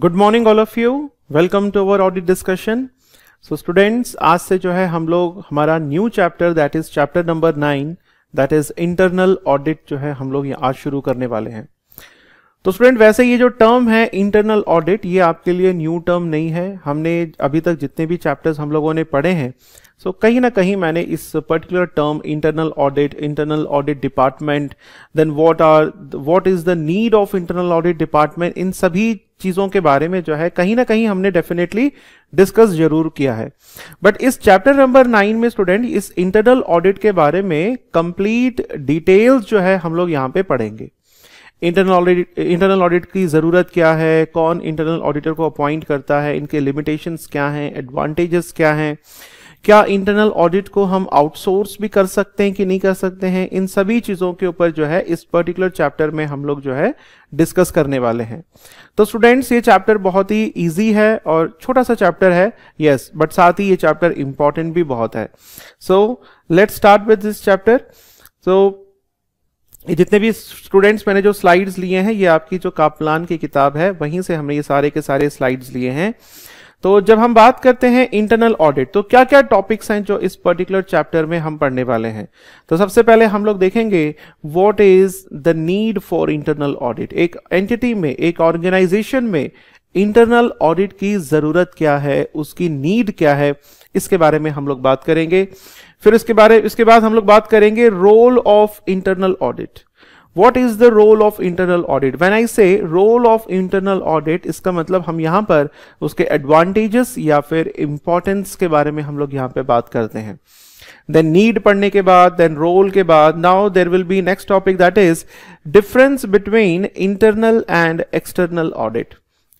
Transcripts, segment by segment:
Good morning all of you welcome to our audit discussion so students आज से जो है हम लोग, हमारा new chapter that is chapter number nine that is internal audit जो है हम लोग आज शुरू करने वाले हैं। तो स्टूडेंट वैसे ये जो टर्म है इंटरनल ऑडिट ये आपके लिए न्यू टर्म नहीं है। हमने अभी तक जितने भी चैप्टर्स हम लोगों ने पढ़े हैं सो so, कहीं ना कहीं मैंने इस particular term internal audit internal audit department then what are what is the need of internal audit department इन सभी चीज़ों के बारे में जो है कहीं ना कहीं हमने डेफिनेटली डिस्कस ज़रूर किया है। बट इस चैप्टर नंबर नाइन में स्टूडेंट इस इंटरनल ऑडिट के बारे में कंप्लीट डिटेल्स जो है हम लोग यहाँ पे पढ़ेंगे। इंटरनल ऑडिट इंटरनल ऑडिट की ज़रूरत क्या है? कौन इंटरनल ऑडिटर को अपॉइंट करता है? इनके लिमिटेशंस क्या हैं? एडवांटेजेस क्या हैं? क्या इंटरनल ऑडिट को हम आउटसोर्स भी कर सकते हैं कि नहीं कर सकते हैं? इन सभी चीज़ों के ऊपर जो है, इस पर्टिकुलर चैप्टर में हम लोग जो है डिस्कस करने वाले हैं। तो स्टूडेंट्स ये चैप्टर बहुत ही इजी है और छोटा सा चैप्टर है यस बट साथ ही ये चैप्टर इंपॉर्टेंट भी बहुत है। So let start with this chapter so जितने भी स्टूडेंट्स मैंने जो स्लाइड्स लिए हैं, ये आपकी जो कापलान की किताब है, वहीं से हमने ये सारे के सारे स्लाइड्स लिए हैं। तो जब हम बात करते हैं इंटरनल ऑडिट तो क्या क्या टॉपिक्स हैं जो इस पर्टिकुलर चैप्टर में हम पढ़ने वाले हैं? तो सबसे पहले हम लोग देखेंगे what is the need for internal audit एक एंटिटी में, एक ऑर्गेनाइजेशन में इंटरनल ऑडिट की ज़रूरत क्या है? उसकी नीड क्या है? इसके बारे में हम लोग बात करेंगे। फिर इसके बारे, इसके बाद हम लोग बात करेंगे role of internal audit what is the role of internal audit when I say role of internal audit इसका मतलब हम यहाँ पर उसके एडवांटेजेस या फिर इंपॉर्टेंस के बारे में हम लोग यहाँ पे बात करते हैं। देन नीड पढ़ने के बाद देन रोल के बाद now there will be next topic that is difference between internal and external audit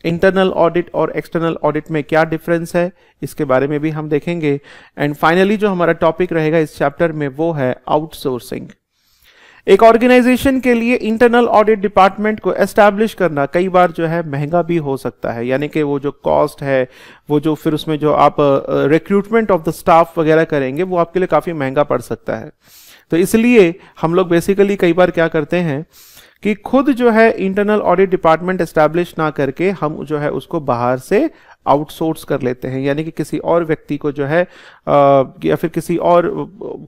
internal audit और एक्सटर्नल ऑडिट में क्या डिफरेंस है? इसके बारे में भी हम देखेंगे। एंड फाइनली जो हमारा टॉपिक रहेगा इस चैप्टर में वो है आउटसोर्सिंग एक ऑर्गेनाइजेशन के लिए इंटरनल ऑडिट डिपार्टमेंट को एस्टैब्लिश करना कई बार जो है महँगा भी हो सकता है। यानी कि वो जो कॉस्ट है, वो जो फिर उसमें जो आप रिक्रूटमेंट ऑफ़ द स्टाफ वगैरह करेंगे, वो आपके लिए काफ़ी महँगा पड़ सकता है। तो इसलिए हम लोग बेसिकली कई बार क्या करते हैं कि खुद जो है इंटरनल ऑडिट डिपार्टमेंट एस्टैब्लिश ना करके हम जो है उसको बाहर से आउटसोर्स कर लेते हैं, यानी कि किसी और व्यक्ति को जो है या फिर किसी और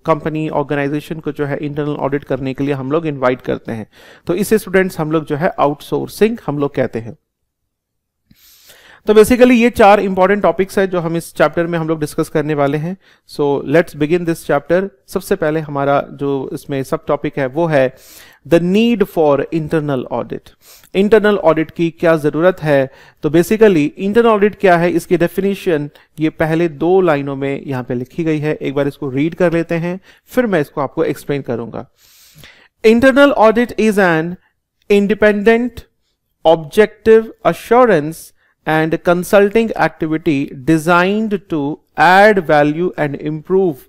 कंपनी, ऑर्गेनाइजेशन को जो है इंटरनल ऑडिट करने के लिए हम लोग इन्वाइट करते हैं। तो इसे स्टूडेंट्स हम लोग जो है आउटसोर्सिंग हम लोग कहते हैं। तो बेसिकली ये चार इंपॉर्टेंट टॉपिक्स है जो हम इस चैप्टर में हम लोग डिस्कस करने वाले हैं। So let's begin this chapter सबसे पहले हमारा जो इसमें सब टॉपिक है, वो है the need for internal audit internal audit की क्या ज़रूरत है? तो बेसिकली इंटरनल ऑडिट क्या है? इसकी डेफिनेशन ये पहले दो लाइनों में यहाँ पे लिखी गई है। एक बार इसको रीड कर लेते हैं, फिर मैं इसको आपको एक्सप्लेन करूँगा। Internal audit is an independent objective assurance and consulting activity designed to add value and improve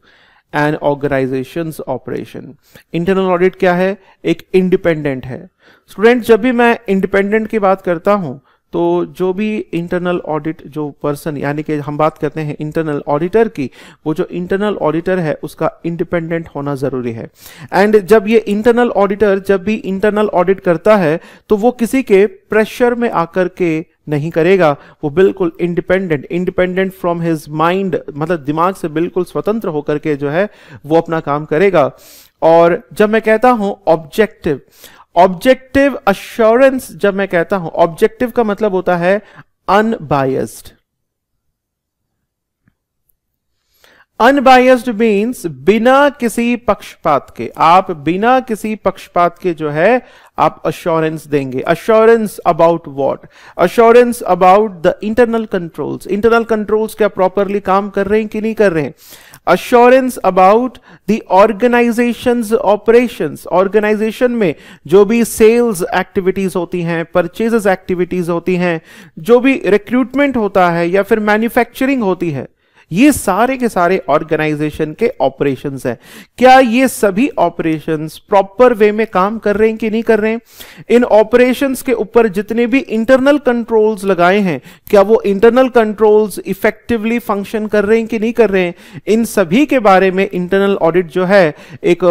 an organisation operation internal audit क्या है? एक इंडिपेंडेंट है। स्टूडेंट जब भी मैं इंडिपेंडेंट की बात करता हूँ तो जो भी इंटरनल ऑडिट जो पर्सन यानी कि हम बात करते हैं इंटरनल ऑडिटर की, वो जो इंटरनल ऑडिटर है, उसका इंडिपेंडेंट होना ज़रूरी है। एंड जब ये इंटरनल ऑडिटर जब भी इंटरनल ऑडिट करता है तो वो किसी के प्रेशर में आकर के नहीं करेगा। वो बिल्कुल independent independent from his mind मतलब दिमाग से बिल्कुल स्वतंत्र होकर के जो है, वो अपना काम करेगा। और जब मैं कहता हूँ ऑब्जेक्टिव ऑब्जेक्टिव अश्योरेंस जब मैं कहता हूँ ऑब्जेक्टिव का मतलब होता है अनबायस्ड अनबायस्ड मीन्स बिना किसी पक्षपात के। आप बिना किसी पक्षपात के जो है, आप अश्योरेंस देंगे। Assurance about what assurance about the internal controls internal controls क्या प्रॉपरली काम कर रहे हैं कि नहीं कर रहे हैं? Assurance about the organisation operation organisation में जो भी सेल्स एक्टिविटीज़ होती हैं परचेजेस एक्टिविटीज़ होती हैं, जो भी रिक्रूटमेंट होता है या फिर मैन्युफैक्चरिंग होती है ये सारे के सारे ऑर्गेनाइजेशन के ऑपरेशन है। क्या ये सभी ऑपरेशन प्रॉपर वे में काम कर रहे हैं कि नहीं कर रहे हैं? इन ऑपरेशंस के ऊपर जितने भी इंटरनल कंट्रोल्स लगाए हैं, क्या वो इंटरनल कंट्रोल्स इफेक्टिवली फ़ंक्शन कर रहे हैं कि नहीं कर रहे हैं? इन सभी के बारे में इंटरनल ऑडिट जो है, एक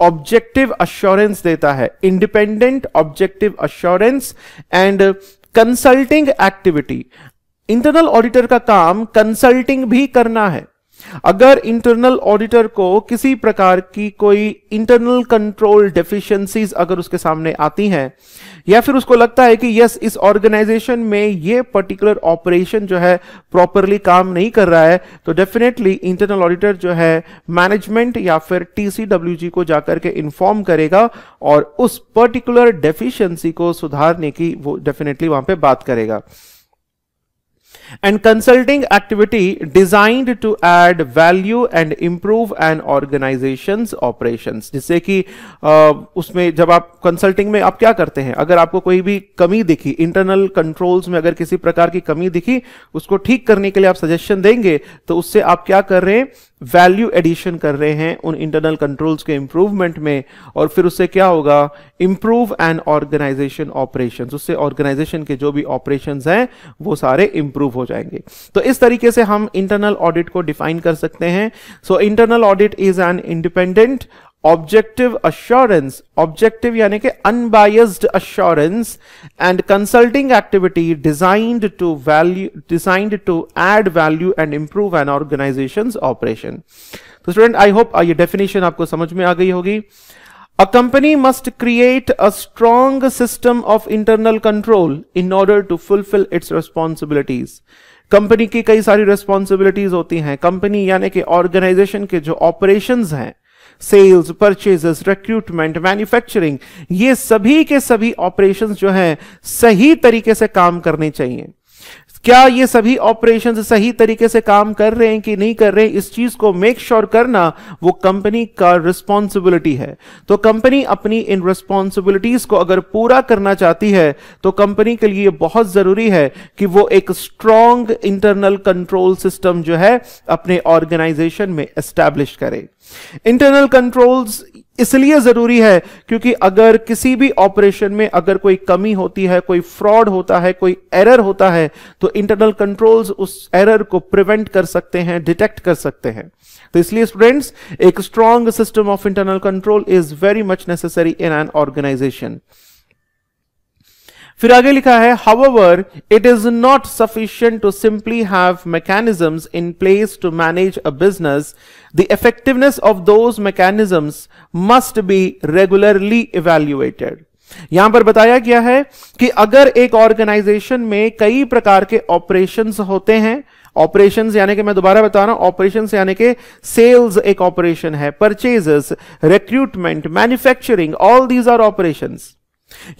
ऑब्जेक्टिव अश्योरेंस देता है। Independent objective assurance and consulting activity internal auditor का काम कंसल्टिंग भी करना है। अगर इंटरनल ऑडिटर को किसी प्रकार की कोई इंटरनल कंट्रोल डेफिशिएंसीज अगर उसके सामने आती हैं, या फिर उसको लगता है कि यस, इस ऑर्गेनाइजेशन में ये पर्टिकुलर ऑपरेशन जो है प्रॉपरली काम नहीं कर रहा है तो डेफिनेटली इंटरनल ऑडिटर जो है मैनेजमेंट या फिर टीसीडब्ल्यूजी को जाकर के इन्फॉर्म करेगा और उस पर्टिकुलर डेफिशिएंसी को सुधारने की वो डेफिनेटली वहाँ पे बात करेगा। And consulting activity designed to add value and improve an organization's operations. जिससे कि उसमें जब आप कंसल्टिंग में आप क्या करते हैं? अगर आपको कोई भी कमी दिखी इंटरनल कंट्रोल्स में अगर किसी प्रकार की कमी दिखी, उसको ठीक करने के लिए आप सजेशन देंगे तो उससे आप क्या कर रहे हैं? वैल्यू एडिशन कर रहे हैं उन इंटरनल कंट्रोल्स के इंप्रूवमेंट में और फिर उससे क्या होगा? इंप्रूव एंड ऑर्गेनाइजेशन ऑपरेशंस उससे ऑर्गेनाइजेशन के जो भी ऑपरेशंस हैं, वो सारे इंप्रूव हो जाएँगे। तो इस तरीके से हम इंटरनल ऑडिट को डिफाइन कर सकते हैं। So internal audit is an independent objective assurance objective यानी कि unbiased assurance and consulting activity designed to value designed to add value and improve an organisation operation तो स्टूडेंट आई होप ये definition आपको समझ में आ गई होगी। A company must create a strong system of internal control in order to fulfill its responsibilities. Company की कई सारी रिस्पॉन्सिबिलिटीज होती हैं। कंपनी यानी कि ऑर्गेनाइजेशन के जो ऑपरेशंस हैं सेल्स परचेजेस रिक्रूटमेंट मैन्युफैक्चरिंग ये सभी के सभी ऑपरेशंस जो हैं सही तरीके से काम करने चाहिए। क्या ये सभी ऑपरेशन सही तरीके से काम कर रहे हैं कि नहीं कर रहे हैं? इस चीज़ को मेक श्योर sure करना वो कंपनी का रिस्पॉन्सिबिलिटी है। तो कंपनी अपनी इन रिस्पॉन्सिबिलिटीज को अगर पूरा करना चाहती है तो कंपनी के लिए बहुत ज़रूरी है कि वो एक स्ट्रॉन्ग इंटरनल कंट्रोल सिस्टम जो है, अपने ऑर्गेनाइजेशन में एस्टैब्लिश करे। इंटरनल कंट्रोल्स इसलिए ज़रूरी है क्योंकि अगर किसी भी ऑपरेशन में अगर कोई कमी होती है, कोई फ्रॉड होता है, कोई एरर होता है तो इंटरनल कंट्रोल्स उस एरर को प्रिवेंट कर सकते हैं डिटेक्ट कर सकते हैं। तो इसलिए स्टूडेंट्स एक strong system of internal control is very much necessary in an organisation फिर आगे लिखा है however it is not sufficient to simply have mechanisms in place to manage a business the effectiveness of those mechanisms must be regularly evaluated यहाँ पर बताया गया है कि अगर एक ऑर्गेनाइजेशन में कई प्रकार के ऑपरेशंस होते हैं ऑपरेशंस यानी कि मैं दोबारा बता रहा हूँ ऑपरेशंस यानी कि सेल्स एक ऑपरेशन है purchases recruitment manufacturing all these are operations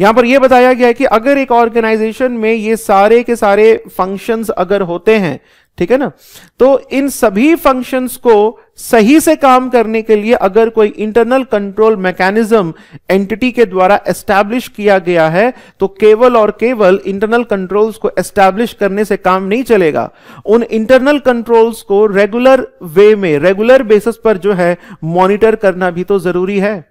यहाँ पर यह बताया गया है कि अगर एक ऑर्गेनाइजेशन में ये सारे के सारे फ़ंक्शंस अगर होते हैं, ठीक है ना तो इन सभी फ़ंक्शंस को सही से काम करने के लिए अगर कोई इंटरनल कंट्रोल मैकेनिज्म एंटिटी के द्वारा एस्टैब्लिश किया गया है तो केवल और केवल इंटरनल कंट्रोल्स को एस्टैब्लिश करने से काम नहीं चलेगा। उन इंटरनल कंट्रोल्स को रेगुलर वे में रेगुलर बेसिस पर जो है मॉनिटर करना भी तो ज़रूरी है।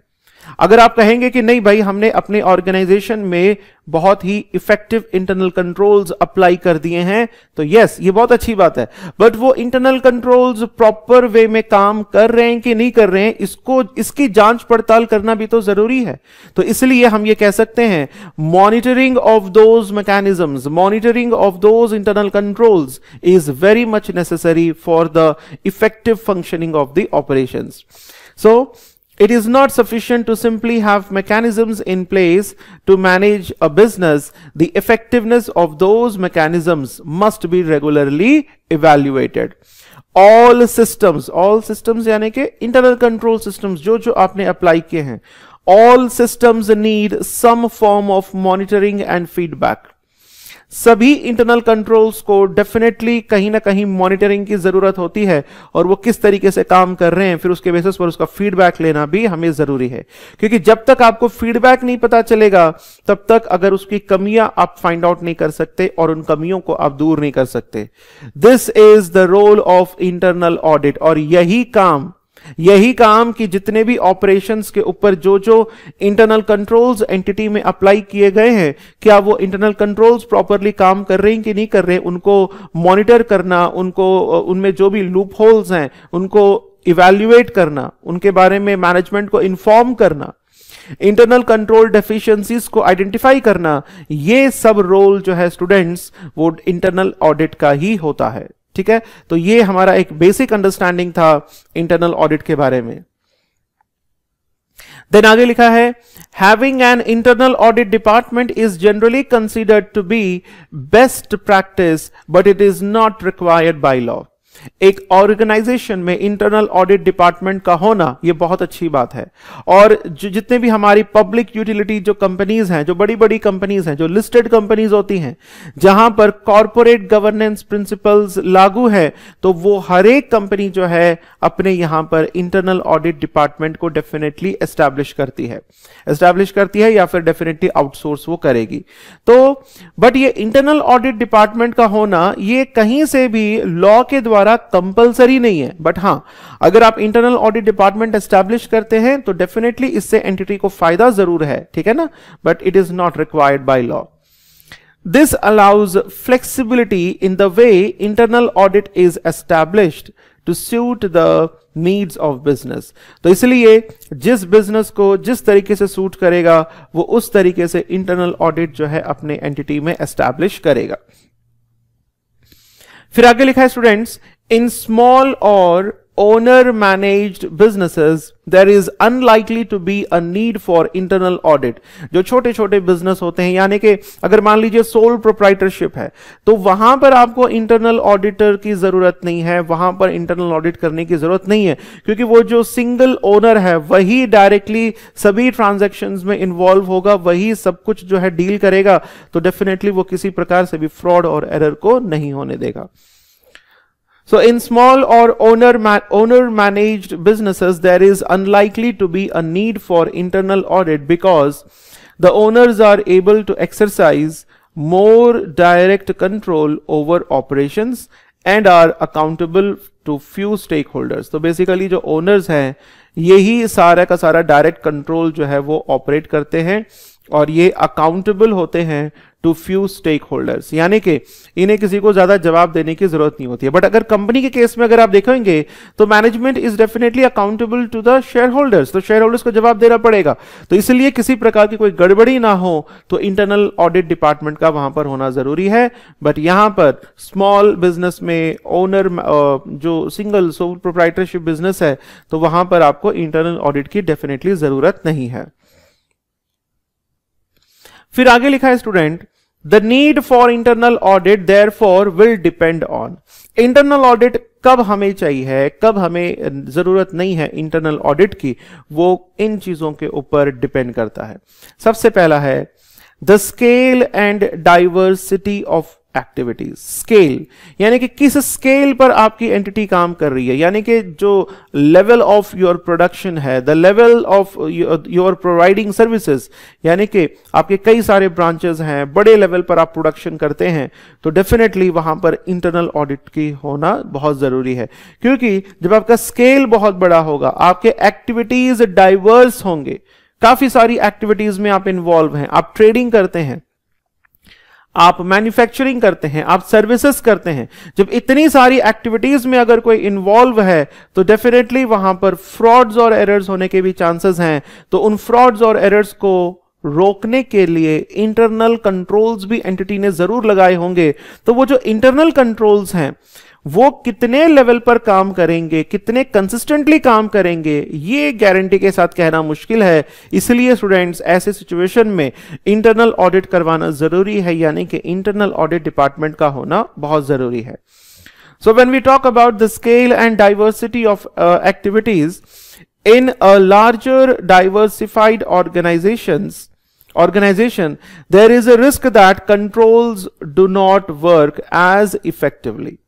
अगर आप कहेंगे कि नहीं भाई, हमने अपने ऑर्गेनाइजेशन में बहुत ही इफ़ेक्टिव इंटरनल कंट्रोल्स अप्लाई कर दिए हैं तो यस ये बहुत अच्छी बात है। बट वो इंटरनल कंट्रोल्स प्रॉपर वे में काम कर रहे हैं कि नहीं कर रहे हैं, इसको, इसकी जाँच पड़ताल करना भी तो ज़रूरी है। तो इसलिए हम ये कह सकते हैं monitoring of those mechanisms monitoring of those internal controls is very much necessary for the effective functioning of the operation so It is not sufficient to simply have mechanisms in place to manage a business. The effectiveness of those mechanisms must be regularly evaluated. All systems, all systems यानी कि internal control systems जो जो आपने apply किए हैं, all systems need some form of monitoring and feedback. सभी internal controls को definitely कहीं ना कहीं मॉनिटरिंग की ज़रूरत होती है और वो किस तरीके से काम कर रहे हैं, फिर उसके बेसिस पर उसका फीडबैक लेना भी हमें ज़रूरी है। क्योंकि जब तक आपको फीडबैक नहीं पता चलेगा, तब तक अगर उसकी कमियाँ आप फाइंड आउट नहीं कर सकते और उन कमियों को आप दूर नहीं कर सकते। This is the role of internal audit और यही काम यही काम कि जितने भी ऑपरेशंस के ऊपर जो जो इंटरनल कंट्रोल्स एंटिटी में अप्लाई किए गए हैं, क्या वो इंटरनल कंट्रोल्स प्रॉपरली काम कर रहे हैं कि नहीं कर रहे उनको मॉनिटर करना, उनको उनमें जो भी लूप होल्स हैं, उनको इवेल्युएट करना, उनके बारे में मैनेजमेंट को इन्फॉर्म करना इंटरनल कंट्रोल डेफिशिएंसीज को आइडेंटिफाई करना, ये सब रोल जो है स्टूडेंट्स वो इंटरनल ऑडिट का ही होता है। ठीक है? तो ये हमारा एक बेसिक अंडरस्टैंडिंग था इंटरनल ऑडिट के बारे में। देन आगे लिखा है having an internal audit department is generally considered to be best practice but it is not required by law एक ऑर्गेनाइजेशन में इंटरनल ऑडिट डिपार्टमेंट का होना यह बहुत अच्छी बात है। और जो, जितने भी हमारी पब्लिक यूटिलिटी जो कंपनीज़ हैं, जो बड़ी बड़ी कंपनीज़ हैं, जो लिस्टेड कंपनीज़ होती हैं, जहाँ पर कॉरपोरेट गवर्नेंस प्रिंसिपल्स लागू है तो वो हर एक कंपनी जो है, अपने यहाँ पर इंटरनल ऑडिट डिपार्टमेंट को डेफिनेटली एस्टैब्लिश करती है। एस्टैब्लिश करती है या फिर डेफिनेटली आउटसोर्स वो करेगी। तो बट ये इंटरनल ऑडिट डिपार्टमेंट का होना, ये कहीं से भी लॉ के द्वारा द्वारा कंपलसरी नहीं है बट हाँ, अगर आप इंटरनल ऑडिट डिपार्टमेंट एस्टैब्लिश करते हैं तो डेफिनेटली इससे एंटिटी को फ़ायदा ज़रूर है, ठीक है ना? But it is not required by law this allows flexibility in the way internal audit is established to suit the needs of business तो इसलिए जिस बिज़नेस को जिस तरीके से सूट करेगा, वो उस तरीके से इंटरनल ऑडिट जो है अपने एंटिटी में एस्टैब्लिश करेगा। फिर आगे लिखा है students in small or owner managed businesses, there is unlikely to be a need for internal audit. जो छोटे छोटे बिज़नेस होते हैं, यानी कि अगर मान लीजिए सोल प्रोप्राइटरशिप है तो वहाँ पर आपको इंटरनल ऑडिटर की ज़रूरत नहीं है, वहाँ पर इंटरनल ऑडिट करने की ज़रूरत नहीं है, क्योंकि वो जो सिंगल ओनर है, वही डायरेक्टली सभी ट्रांजेक्शन में इन्वॉल्व होगा, वही सब कुछ जो है डील करेगा तो डेफिनेटली वो किसी प्रकार से भी फ्रॉड और एरर को नहीं होने देगा। So in small or owner, ma owner managed businesses, there is unlikely to be a need for internal audit because the owners are able to exercise more direct control over operations and are accountable to few stakeholders. तो basically जो owners हैं यही सारा का सारा direct control जो है वो operate करते हैं और ये अकाउंटेबल होते हैं टू फ्यू स्टेक होल्डर्स यानी कि इन्हें किसी को ज़्यादा जवाब देने की ज़रूरत नहीं होती है। बट अगर कंपनी के केस में अगर आप देखेंगे तो management is definitely accountable to the share holders तो शेयर होल्डर्स को जवाब देना पड़ेगा। तो इसलिए किसी प्रकार की कोई गड़बड़ी ना हो तो इंटरनल ऑडिट डिपार्टमेंट का वहाँ पर होना ज़रूरी है। बट यहाँ पर स्मॉल बिज़नेस में ओनर जो सिंगल सोल प्रोप्राइटरशिप बिज़नेस है तो वहाँ पर आपको इंटरनल ऑडिट की डेफिनेटली ज़रूरत नहीं है। फिर आगे लिखा है student the need for internal audit, therefore, will depend on. Internal audit कब हमें चाहिए कब हमें ज़रूरत नहीं है इंटरनल ऑडिट की, वो इन चीज़ों के ऊपर डिपेंड करता है सबसे पहला है the scale and diversity of activities scale यानी कि किस स्केल पर आपकी एंटिटी काम कर रही है? यानी कि जो लेवल ऑफ़ योर प्रोडक्शन है the level of your providing services यानी कि आपके कई सारे ब्रांचेस हैं, बड़े लेवल पर आप प्रोडक्शन करते हैं तो डेफिनेटली वहाँ पर इंटरनल ऑडिट की होना बहुत ज़रूरी है। क्योंकि जब आपका स्केल बहुत बड़ा होगा, आपके एक्टिविटीज़ डाइवर्स होंगे। काफ़ी सारी एक्टिविटीज़ में आप इन्वॉल्व हैं, आप ट्रेडिंग करते हैं। आप मैन्युफैक्चरिंग करते हैं, आप सर्विसेज़ करते हैं, जब इतनी सारी एक्टिविटीज़ में अगर कोई इन्वॉल्व है तो डेफिनेटली वहाँ पर फ्रॉड्स और एरर्स होने के भी चांसेस हैं। तो उन फ्रॉड्स और एरर्स को रोकने के लिए इंटरनल कंट्रोल्स भी एंटिटी ने ज़रूर लगाए होंगे। तो वो जो इंटरनल कंट्रोल्स हैं वो कितने लेवल पर काम करेंगे कितने कंसिस्टेंटली काम करेंगे ये गारंटी के साथ कहना मुश्किल है इसलिए स्टूडेंट्स ऐसे सिचुएशन में इंटरनल ऑडिट करवाना ज़रूरी है यानी कि इंटरनल ऑडिट डिपार्टमेंट का होना बहुत ज़रूरी है so when we talk about the scale and diversity of activities in a larger diversified organizations organization, there is a risk that controls do not work as effectively.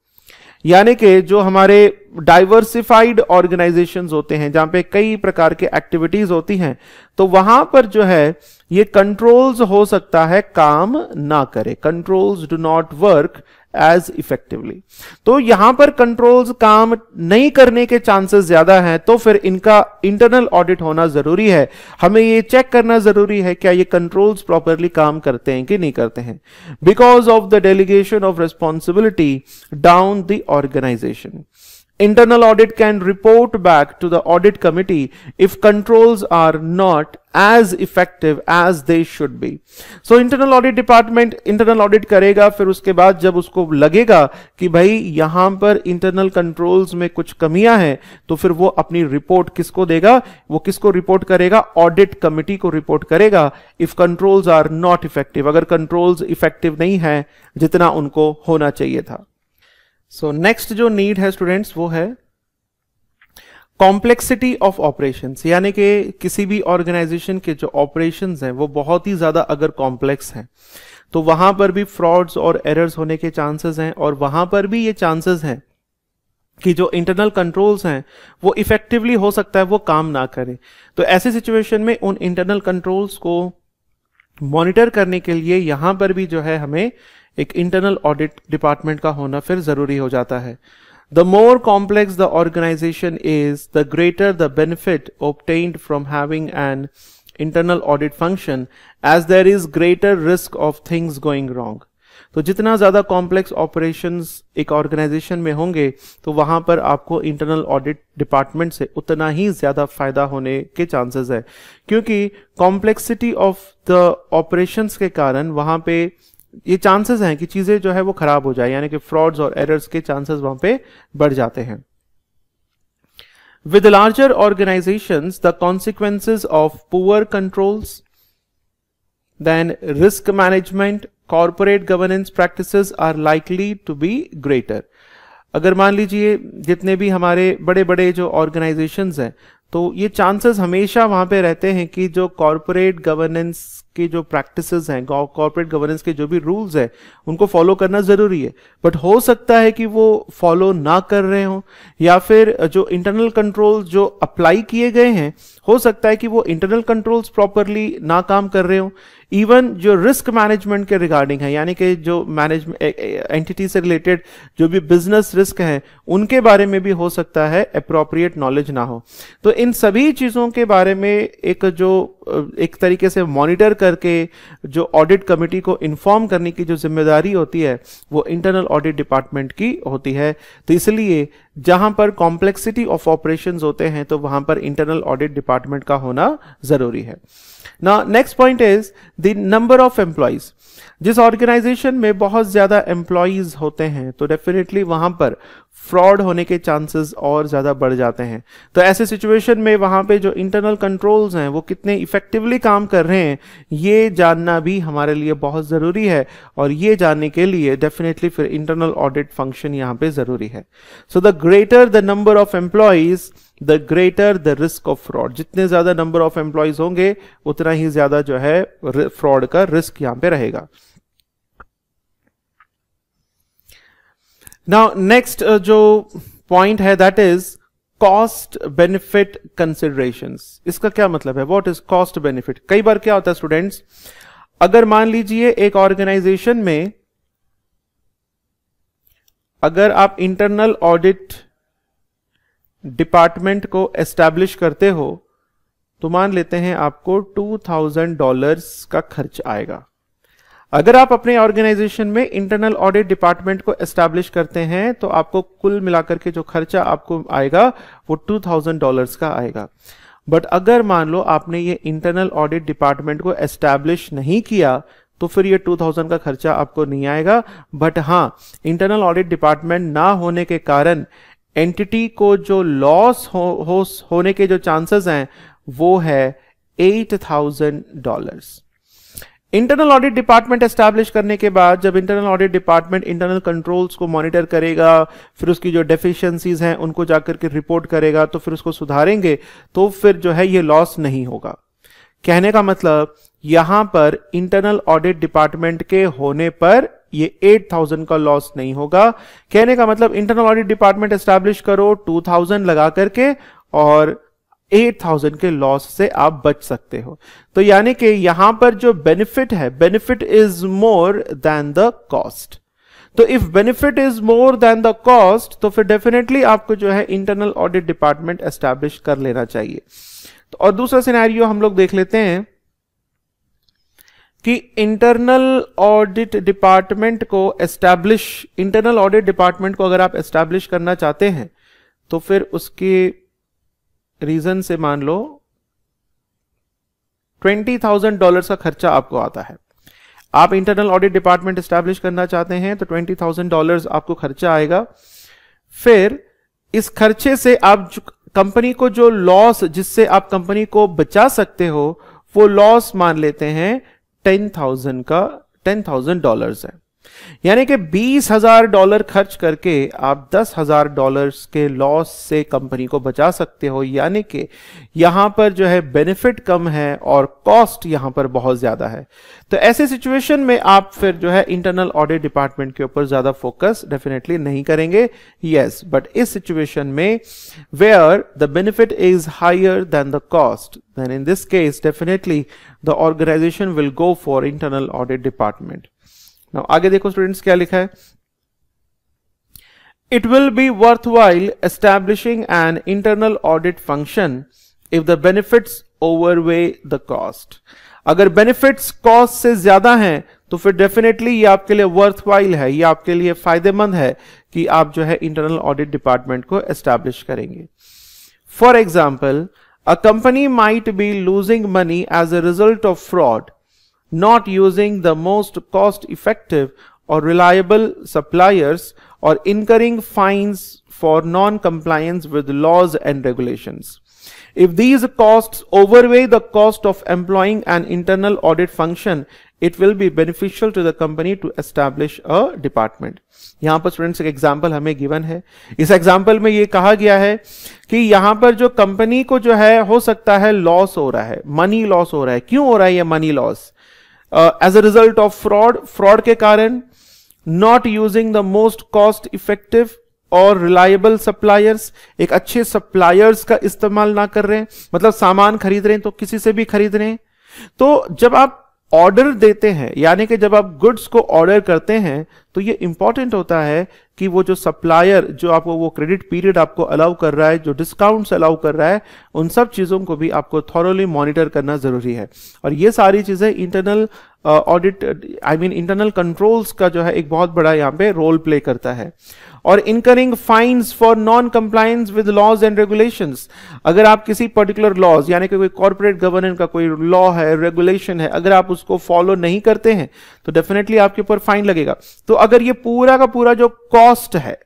यानी कि जो हमारे diversified organisation होते हैं, जहाँ पे कई प्रकार के एक्टिविटीज़ होती हैं तो वहाँ पर जो है, ये कंट्रोल्स हो सकता है काम ना करे। Controls do not work as effectively तो यहाँ पर कंट्रोल्स काम नहीं करने के चांसेस ज़्यादा हैं तो फिर इनका इंटरनल ऑडिट होना ज़रूरी है। हमें ये चेक करना ज़रूरी है, क्या ये कंट्रोल्स प्रॉपरली काम करते हैं कि नहीं करते हैं। Because of the delegation of responsibility down the organization internal audit can report back to the audit committee if controls are not as effective as they should be so internal audit department internal audit करेगा फिर उसके बाद जब उसको लगेगा कि भाई यहाँ पर internal controls में कुछ कमियाँ हैं तो फिर वो अपनी रिपोर्ट किसको देगा वो किसको रिपोर्ट करेगा ऑडिट कमिटी को रिपोर्ट करेगा if controls are not effective अगर कंट्रोल्स इफ़ेक्टिव नहीं है जितना उनको होना चाहिए था सो नेक्स्ट जो नीड है स्टूडेंट्स वो है कॉम्प्लेक्सिटी ऑफ़ ऑपरेशन यानी कि किसी भी ऑर्गेनाइजेशन के जो ऑपरेशन हैं, वो बहुत ही ज़्यादा अगर कॉम्प्लेक्स हैं तो वहाँ पर भी फ्रॉड्स और एरर्स होने के चांसेस हैं और वहाँ पर भी ये चांसेस हैं कि जो इंटरनल कंट्रोल्स हैं, वो इफेक्टिवली हो सकता है, वो काम ना करें। तो ऐसे सिचुएशन में उन इंटरनल कंट्रोल्स को मॉनिटर करने के लिए यहाँ पर भी जो है हमें एक इंटरनल ऑडिट डिपार्टमेंट का होना फिर ज़रूरी हो जाता है। The more complex the organization is the greater the benefit obtained from having an internal audit function as there is greater risk of things going wrong तो जितना ज़्यादा कॉम्प्लेक्स ऑपरेशंस एक ऑर्गेनाइजेशन में होंगे तो वहाँ पर आपको इंटरनल ऑडिट डिपार्टमेंट से उतना ही ज़्यादा फ़ायदा होने के चांसेस है। क्योंकि कॉम्प्लेक्सिटी ऑफ़ द ऑपरेशंस के कारण वहाँ पे ये चांसेस हैं कि चीज़ें जो है वो खराब हो जाए, यानी कि फ्रॉड्स और एरर्स के चांसेस वहाँ पे बढ़ जाते हैं। With larger organization the consequences of poor controls then risk management corporate governance practices are likely to be greater अगर मान लीजिए जितने भी हमारे बड़े बड़े जो ऑर्गेनाइजेशंस हैं तो ये चांसेस हमेशा वहाँ पे रहते हैं कि जो कॉरपोरेट गवर्नेंस के जो प्रैक्टिसेस हैं कॉर्पोरेट गवर्नेंस के जो भी रूल्स हैं, उनको फॉलो करना ज़रूरी है। बट हो सकता है कि वो फॉलो ना कर रहे हो, या फिर जो इंटरनल कंट्रोल जो अप्लाई किए गए हैं, हो सकता है कि वो इंटरनल कंट्रोल्स प्रॉपरली ना काम कर रहे हो। इवन जो रिस्क मैनेजमेंट के रिगार्डिंग है, यानी कि जो मैनेजमेंट एंटिटी से रिलेटेड जो भी बिज़नेस रिस्क है, उनके बारे में भी हो सकता है अप्रोप्रिएट नॉलेज ना हो। तो इन सभी चीज़ों के बारे में एक जो एक तरीके से मॉनिटर करके जो ऑडिट कमिटी को इन्फॉर्म करने की जो ज़िम्मेदारी होती है, वो इंटरनल ऑडिट डिपार्टमेंट की होती है। तो इसलिए जहाँ पर कॉम्प्लेक्सिटी ऑफ़ ऑपरेशंस होते हैं तो वहाँ पर इंटरनल ऑडिट डिपार्टमेंट का होना ज़रूरी है। ना next point is the number of employees जिस ऑर्गेनाइजेशन में बहुत ज़्यादा एम्प्लॉयज़ होते हैं तो डेफिनेटली वहाँ पर फ्रॉड होने के चांसेस और ज़्यादा बढ़ जाते हैं। तो ऐसे सिचुएशन में वहाँ पे जो इंटरनल कंट्रोल्स हैं, वो कितने इफेक्टिवली काम कर रहे हैं, ये जानना भी हमारे लिए बहुत ज़रूरी है और ये जानने के लिए डेफिनेटली फिर इंटरनल ऑडिट फ़ंक्शन यहाँ पे ज़रूरी है। So the greater the number of employees the greater the risk of fraud जितने ज़्यादा नंबर ऑफ़ एम्प्लॉयज़ होंगे, उतना ही ज़्यादा जो है फ्रॉड का रिस्क यहाँ पे रहेगा। नाउ नेक्स्ट uh, जो पॉइंट है that is cost benefit consideration इसका क्या मतलब है? वॉट इज़ कॉस्ट बेनिफिट कई बार क्या होता है स्टूडेंट्स अगर मान लीजिए एक ऑर्गेनाइजेशन में अगर आप इंटरनल ऑडिट डिपार्टमेंट को एस्टैब्लिश करते हो तो मान लेते हैं आपको टू थाउज़ेंड डॉलर्स का खर्च आएगा। अगर आप अपने ऑर्गेनाइजेशन में इंटरनल ऑडिट डिपार्टमेंट को एस्टैब्लिश करते हैं तो आपको कुल मिलाकर के जो खर्चा आपको आएगा वो टू थाउज़ेंड डॉलर का आएगा। बट अगर मान लो आपने ये इंटरनल ऑडिट डिपार्टमेंट को एस्टैब्लिश नहीं किया तो फिर ये 2000 का खर्चा आपको नहीं आएगा। बट हाँ इंटरनल ऑडिट डिपार्टमेंट ना होने के कारण एंटिटी को जो लॉस हो, हो होने के जो चांसेस हैं वो है eight thousand dollars internal audit department establish करने के बाद, जब internal audit department internal controls को मॉनिटर करेगा, फिर उसकी जो डेफिशिएंसीज हैं, उनको जाकर के रिपोर्ट करेगा तो फिर उसको सुधारेंगे तो फिर जो है ये लॉस नहीं होगा। कहने का मतलब यहाँ पर इंटरनल ऑडिट डिपार्टमेंट के होने पर ये 8000 का लॉस नहीं होगा। कहने का मतलब इंटरनल ऑडिट डिपार्टमेंट एस्टैब्लिश करो 2000 लगा करके, और 8000 के लॉस से आप बच सकते हो। तो यानी कि यहाँ पर जो बेनिफिट है benefit is more than the cost तो if benefit is more than the cost तो फिर डेफिनेटली आपको जो है इंटरनल ऑडिट डिपार्टमेंट एस्टैब्लिश कर लेना चाहिए। तो और दूसरा सिनेरियो हम लोग देख लेते हैं कि इंटरनल ऑडिट डिपार्टमेंट को एस्टैब्लिश इंटरनल ऑडिट डिपार्टमेंट को अगर आप एस्टैब्लिश करना चाहते हैं तो फिर उसके रीजन से मान लो ट्वेंटी थाउज़ेंड डॉलर का खर्चा आपको आता है। आप इंटरनल ऑडिट डिपार्टमेंट स्टैब्लिश करना चाहते हैं तो ट्वेंटी थाउज़ेंड डॉलर आपको खर्चा आएगा। फिर, इस खर्चे से आप कंपनी को जो लॉस जिससे आप कंपनी को बचा सकते हो, वो लॉस मान लेते हैं टेन थाउज़ेंड का टेन थाउज़ेंड डॉलर है। यानी कि बीस हज़ार डॉलर खर्च करके आप दस हज़ार डॉलर के लॉस से कंपनी को बचा सकते हो। यानी कि यहाँ पर जो है बेनिफिट कम है और कॉस्ट यहाँ पर बहुत ज़्यादा है। तो ऐसे सिचुएशन में आप फिर जो है इंटरनल ऑडिट डिपार्टमेंट के ऊपर ज़्यादा फोकस डेफिनेटली नहीं करेंगे। यस बट इस सिचुएशन में where the benefit is higher than the cost then in this case definitely the organization will go for internal audit department now आगे देखो स्टूडेंट्स क्या लिखा है? It will be while establishing an internal audit function if the benefits outweigh the cost अगर benefits cost से ज़्यादा हैं तो फिर डेफिनेटली ये आपके लिए वर्थ वाइल है, ये आपके लिए फ़ायदेमंद है कि आप जो है इंटरनल ऑडिट डिपार्टमेंट को एस्टैब्लिश करेंगे। For example a company might be losing money as a result of fraud not using the most cost effective or reliable suppliers or incurring fines for non-compliance with laws and regulations. If these costs overweigh the cost of employing an internal audit function, it will be beneficial to the company to establish a department. यहां पर students एक example हमें given है इस example में ये कहा गया है कि यहां पर जो कंपनी को जो है हो सकता है लॉस हो रहा है मनी लॉस हो रहा है क्यों हो रहा है ये money loss As a result of fraud fraud के कारण not using the most cost effective और रिलायबल सप्लायर्स एक अच्छे सप्लायर्स का इस्तेमाल ना कर रहे हैं मतलब सामान खरीद रहे हैं तो किसी से भी खरीद रहे हैं तो जब आप ऑर्डर देते हैं, यानी कि जब आप गुड्स को ऑर्डर करते हैं तो ये इंपॉर्टेंट होता है कि वो जो सप्लायर जो आपको वो क्रेडिट पीरियड आपको अलाउ कर रहा है, जो डिस्काउंट्स अलाउ कर रहा है, उन सब चीज़ों को भी आपको थॉरली मॉनिटर करना ज़रूरी है। और ये सारी चीज़ें internal audit I mean internal controls का जो है एक बहुत बड़ा यहाँ पे रोल प्ले करता है। और incurring fines for non compliance with laws and regulations अगर आप किसी पर्टिकुलर लॉज यानी कि कोई कॉर्पोरेट गवर्नेंस का कोई लॉ है रेगुलेशन है अगर आप उसको फॉलो नहीं करते हैं तो डेफिनेटली आपके ऊपर फाइन लगेगा तो अगर ये पूरा का पूरा जो कॉस्ट है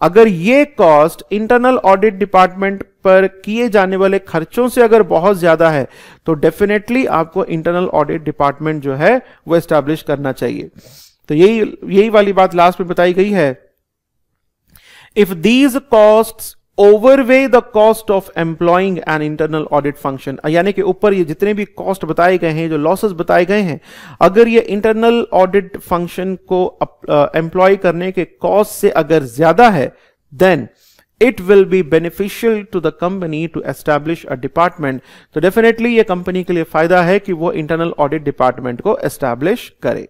अगर ये कॉस्ट इंटरनल ऑडिट डिपार्टमेंट पर किए जाने वाले खर्चों से अगर बहुत ज़्यादा है तो डेफिनेटली आपको इंटरनल ऑडिट डिपार्टमेंट जो है वो एस्टैब्लिश करना चाहिए तो यही यही वाली बात लास्ट में बताई गई है if these costs overweigh the cost of employing an internal audit function यानी कि ऊपर ये जितने भी कॉस्ट बताए गए हैं जो लॉसेस बताए गए हैं अगर ये इंटरनल ऑडिट फ़ंक्शन को एम्प्लॉय uh, करने के कॉस्ट से अगर ज़्यादा है then it will be beneficial to the company to establish a department. तो डेफिनेटली ये कंपनी के लिए फ़ायदा है कि वो इंटरनल ऑडिट डिपार्टमेंट को एस्टैब्लिश करे।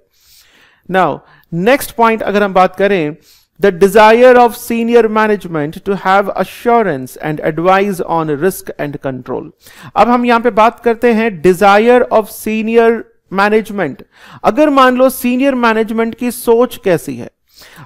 नाउ नेक्स्ट पॉइंट अगर हम बात करें the desire of senior management to have assurance and advise on risk and control अब हम यहाँ पे बात करते हैं desire of senior management अगर मान लो senior management की सोच कैसी है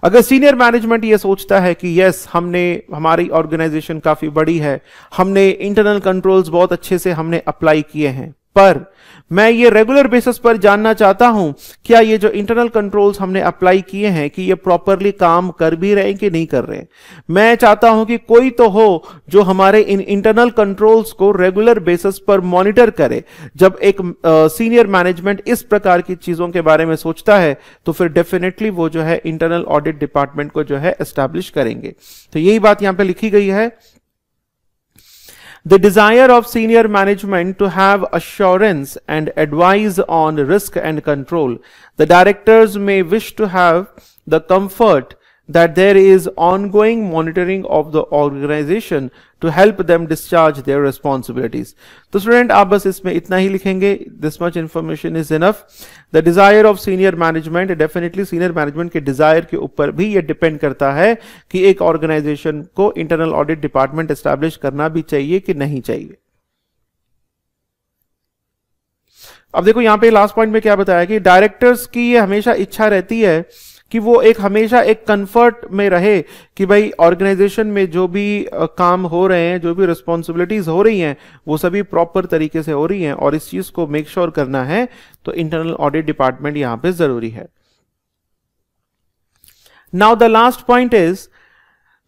अगर सीनियर मैनेजमेंट ये सोचता है कि यस हमने हमारी ऑर्गेनाइजेशन काफ़ी बड़ी है हमने इंटरनल कंट्रोल्स बहुत अच्छे से हमने अप्लाई किए हैं पर मैं ये रेगुलर बेसिस पर जानना चाहता हूँ क्या ये जो इंटरनल कंट्रोल्स हमने अप्लाई किए हैं कि ये प्रॉपरली काम कर भी रहे हैं कि नहीं कर रहे मैं चाहता हूँ कि कोई तो हो जो हमारे इन इंटरनल कंट्रोल्स को रेगुलर बेसिस पर मॉनिटर करे। जब एक सीनियर uh, मैनेजमेंट इस प्रकार की चीज़ों के बारे में सोचता है तो फिर डेफिनेटली वो जो है इंटरनल ऑडिट डिपार्टमेंट को जो है एस्टैब्लिश करेंगे। तो यही बात यहाँ पर लिखी गई है। The desire of senior management to have assurance and advise on risk and control. The directors may wish to have the comfort that there is ongoing monitoring of the organization to help them discharge their responsibilities. तो student आप बस इसमें इतना ही लिखेंगे this much information is enough the desire of senior management definitely senior management के desire के ऊपर भी ये डिपेंड करता है कि एक ऑर्गेनाइजेशन को इंटरनल ऑडिट डिपार्टमेंट एस्टैब्लिश करना भी चाहिए कि नहीं चाहिए अब देखो यहाँ पे लास्ट पॉइंट में क्या बताया कि डायरेक्टर्स की हमेशा इच्छा रहती है कि वो एक हमेशा एक कंफर्ट में रहे कि भाई ऑर्गेनाइजेशन में जो भी काम हो रहे हैं, जो भी रिस्पॉन्सिबिलिटीज हो रही हैं, वो सभी प्रॉपर तरीके से हो रही हैं और इस चीज़ को मेक श्योर sure करना है तो इंटरनल ऑडिट डिपार्टमेंट यहाँ पे ज़रूरी है। Now the last point is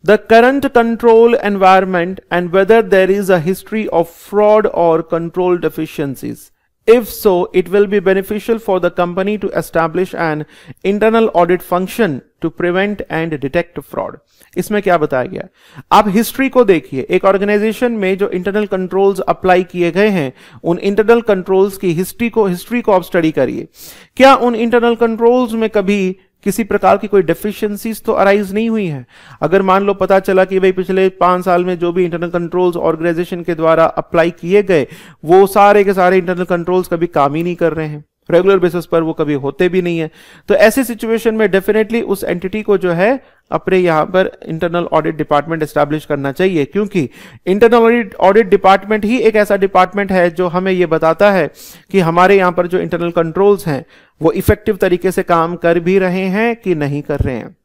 the current control environment and whether there is a history of fraud or control deficiencies. If so, it will be beneficial for the company to establish an internal audit function to prevent and detect fraud. इसमें क्या बताया गया? आप history को देखिए। एक organisation में जो इंटरनल कंट्रोल्स अप्लाई किए गए हैं उन इंटरनल कंट्रोल्स की हिस्ट्री को हिस्ट्री को आप स्टडी करिए। क्या उन इंटरनल कंट्रोल्स में कभी किसी प्रकार की कोई डेफिशिएंसीज तो अराइज नहीं हुई है। अगर मान लो पता चला कि भाई पिछले पाँच साल में जो भी इंटरनल कंट्रोल्स ऑर्गेनाइजेशन के द्वारा अप्लाई किए गए, वो सारे के सारे इंटरनल कंट्रोल्स कभी काम ही नहीं कर रहे हैं। रेगुलर बेसिस पर वो कभी होते भी नहीं है तो ऐसी सिचुएशन में डेफिनेटली उस एंटिटी को जो है अपने यहाँ पर इंटरनल ऑडिट डिपार्टमेंट एस्टैब्लिश करना चाहिए क्योंकि इंटरनल ऑडिट डिपार्टमेंट ही एक ऐसा डिपार्टमेंट है जो हमें यह बताता है कि हमारे यहाँ पर जो इंटरनल कंट्रोल्स हैं वो इफ़ेक्टिव तरीके से काम कर भी रहे हैं कि नहीं कर रहे हैं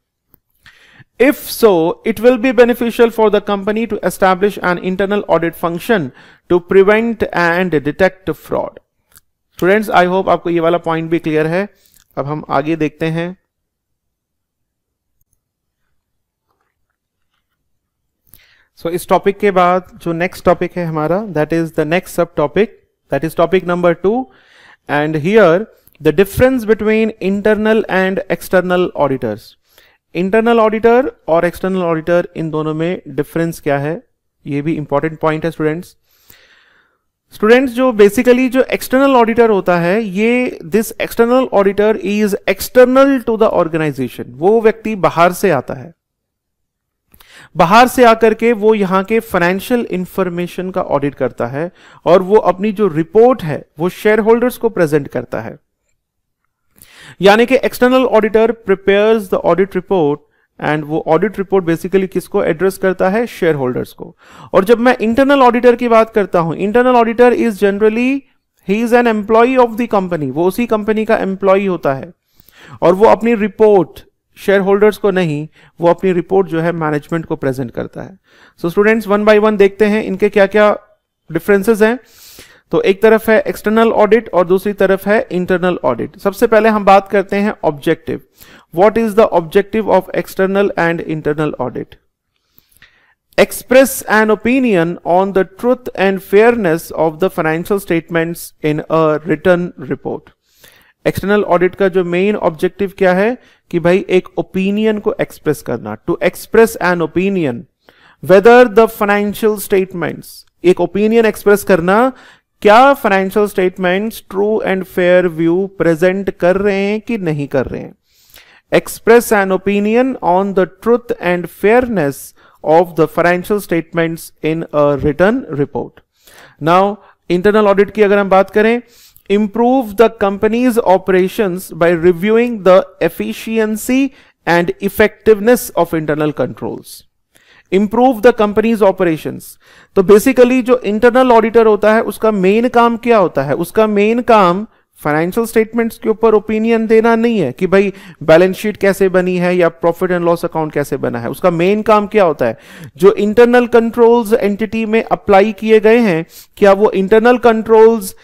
If so, it will be beneficial for the company to establish an internal audit function to prevent and detect fraud. Students I hope आपको ये वाला पॉइंट भी क्लियर है। अब हम आगे देखते हैं। सो so, इस टॉपिक के बाद जो नेक्स्ट टॉपिक है हमारा that is the next sub topic that is topic number two and here the difference between internal and external auditors internal auditor और एक्सटर्नल ऑडिटर इन दोनों में डिफरेंस क्या है? ये भी इंपॉर्टेंट पॉइंट है स्टूडेंट्स स्टूडेंट्स जो बेसिकली जो एक्सटर्नल ऑडिटर होता है, ये this external auditor is external to the organization वो व्यक्ति बाहर से आता है। बाहर से आकर के वो यहाँ के फाइनेंशियल इंफॉर्मेशन का ऑडिट करता है और वो अपनी जो रिपोर्ट है, वो शेयर होल्डर्स को प्रेजेंट करता है। यानी कि external auditor prepares the audit report and वो ऑडिट रिपोर्ट बेसिकली किसको एड्रेस करता है? शेयर होल्डर्स को। और जब मैं इंटरनल ऑडिटर की बात करता हूँ internal auditor is generally he is an employee of the company वो उसी कंपनी का एम्प्लॉय होता है। और वो अपनी रिपोर्ट शेयर होल्डर्स को नहीं, वो अपनी रिपोर्ट जो है मैनेजमेंट को प्रेजेंट करता है। So students one by one देखते हैं, इनके क्या क्या डिफरेंसेस हैं। तो एक तरफ़ है एक्सटर्नल ऑडिट और दूसरी तरफ़ है इंटरनल ऑडिट सबसे पहले हम बात करते हैं objective What is the objective of external and internal audit? Express an opinion on the truth and fairness of the financial statements in a written report. External audit का जो मेन ऑब्जेक्टिव क्या है कि भाई एक ओपिनियन को express करना to express an opinion whether the financial statements एक ओपिनियन एक्सप्रेस करना, क्या financial statements true and fair view present कर रहे हैं कि नहीं कर रहे हैं express an opinion on the truth and fairness of the financial statements in a written report. Now, internal audit की अगर हम बात करें improve the company's operations by reviewing the efficiency and effectiveness of internal controls. Improve the company's operations तो basically जो internal auditor होता है उसका मेन काम क्या होता है उसका मेन काम फाइनेंशियल स्टेटमेंट्स के ऊपर ओपिनियन देना नहीं है कि भाई बैलेंस शीट कैसे बनी है या प्रॉफिट एंड लॉस अकाउंट कैसे बना है। उसका मेन काम क्या होता है? जो इंटरनल कंट्रोल्स एंटिटी में अप्लाई किए गए हैं, क्या वो इंटरनल कंट्रोल्स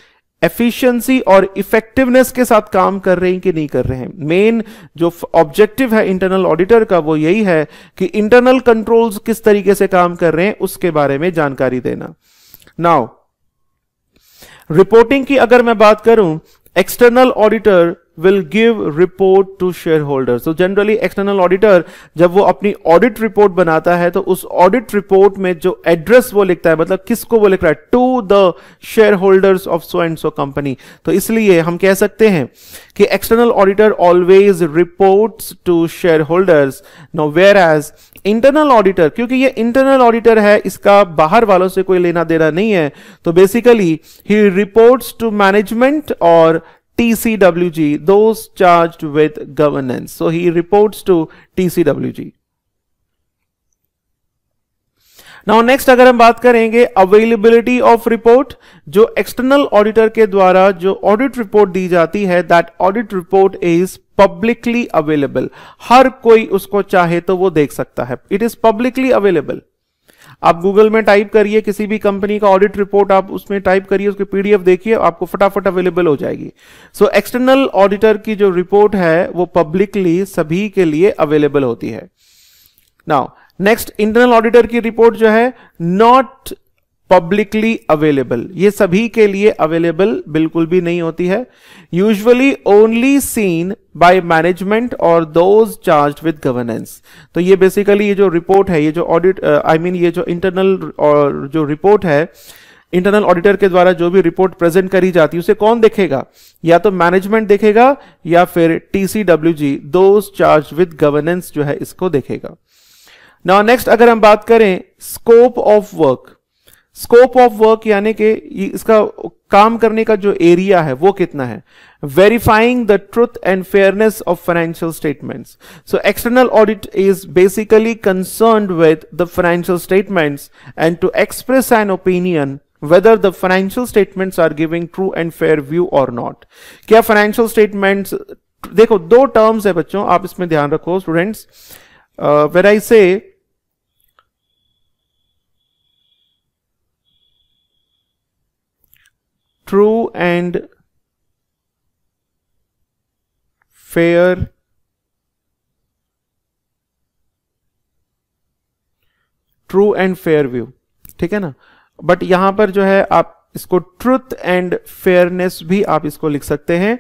एफिशिएंसी और इफेक्टिवनेस के साथ काम कर रहे हैं कि नहीं कर रहे हैं? मेन जो ऑब्जेक्टिव है इंटरनल ऑडिटर का, वो यही है कि इंटरनल कंट्रोल्स किस तरीके से काम कर रहे हैं, उसके बारे में जानकारी देना। नाउ रिपोर्टिंग की अगर मैं बात करूँ external auditor will give report to share holder तो जनरली एक्सटर्नल ऑडिटर जब वो अपनी ऑडिट रिपोर्ट बनाता है तो उस ऑडिट रिपोर्ट में जो एड्रेस वो लिखता है मतलब किसको वो लिख रहा है? To the share holders of so and so company तो इसलिए हम कह सकते हैं कि external auditor always reports to share holders no whereas internal auditor क्योंकि ये इंटरनल ऑडिटर है, इसका बाहर वालों से कोई लेना देना नहीं है तो basically he reports to management और TCWG, those charged with governance. So he reports to TCWG. Now next अगर हम बात करेंगे अवेलेबिलिटी ऑफ़ रिपोर्ट जो एक्सटर्नल ऑडिटर के द्वारा जो ऑडिट रिपोर्ट दी जाती है that audit report is publicly available हर कोई उसको चाहे तो वो देख सकता है इट इज़ पब्लिकली अवेलेबल आप गूगल में टाइप करिए, किसी भी कंपनी का ऑडिट रिपोर्ट आप उसमें टाइप करिए, उसके पीडीएफ देखिए, आपको फटाफट अवेलेबल हो जाएगी। सो एक्सटर्नल ऑडिटर की जो रिपोर्ट है, वो पब्लिकली सभी के लिए अवेलेबल होती है। नाउ नेक्स्ट इंटरनल ऑडिटर की रिपोर्ट जो है नॉट पब्लिकली अवेलेबल ये सभी के लिए अवेलेबल बिल्कुल भी नहीं होती है। Usually only seen by management और दोज चार्ज विद गवर्नेंस तो ये बेसिकली ये जो रिपोर्ट है, ये जो ऑडिट आई मीन ये जो इंटरनल और जो रिपोर्ट है इंटरनल ऑडिटर के द्वारा जो भी रिपोर्ट प्रेजेंट करी जाती है, उसे कौन देखेगा? या तो मैनेजमेंट देखेगा या फिर TCWG those charged with governance जो है, इसको देखेगा। नेक्स्ट अगर हम बात करें scope of work scope of work यानी कि इसका काम करने का जो एरिया है, वो कितना है? Verifying the truth and fairness of financial statements so external audit is basically concerned with the financial statements and to express an opinion whether the financial statements are giving true and fair view or not. क्या financial statements, देखो, दो terms है बच्चों, आप इसमें ध्यान रखो students where I say true and fair true and fair view ठीक है ना? बट यहाँ पर जो है आप इसको ट्रुथ एंड फेयरनेस भी आप इसको लिख सकते हैं,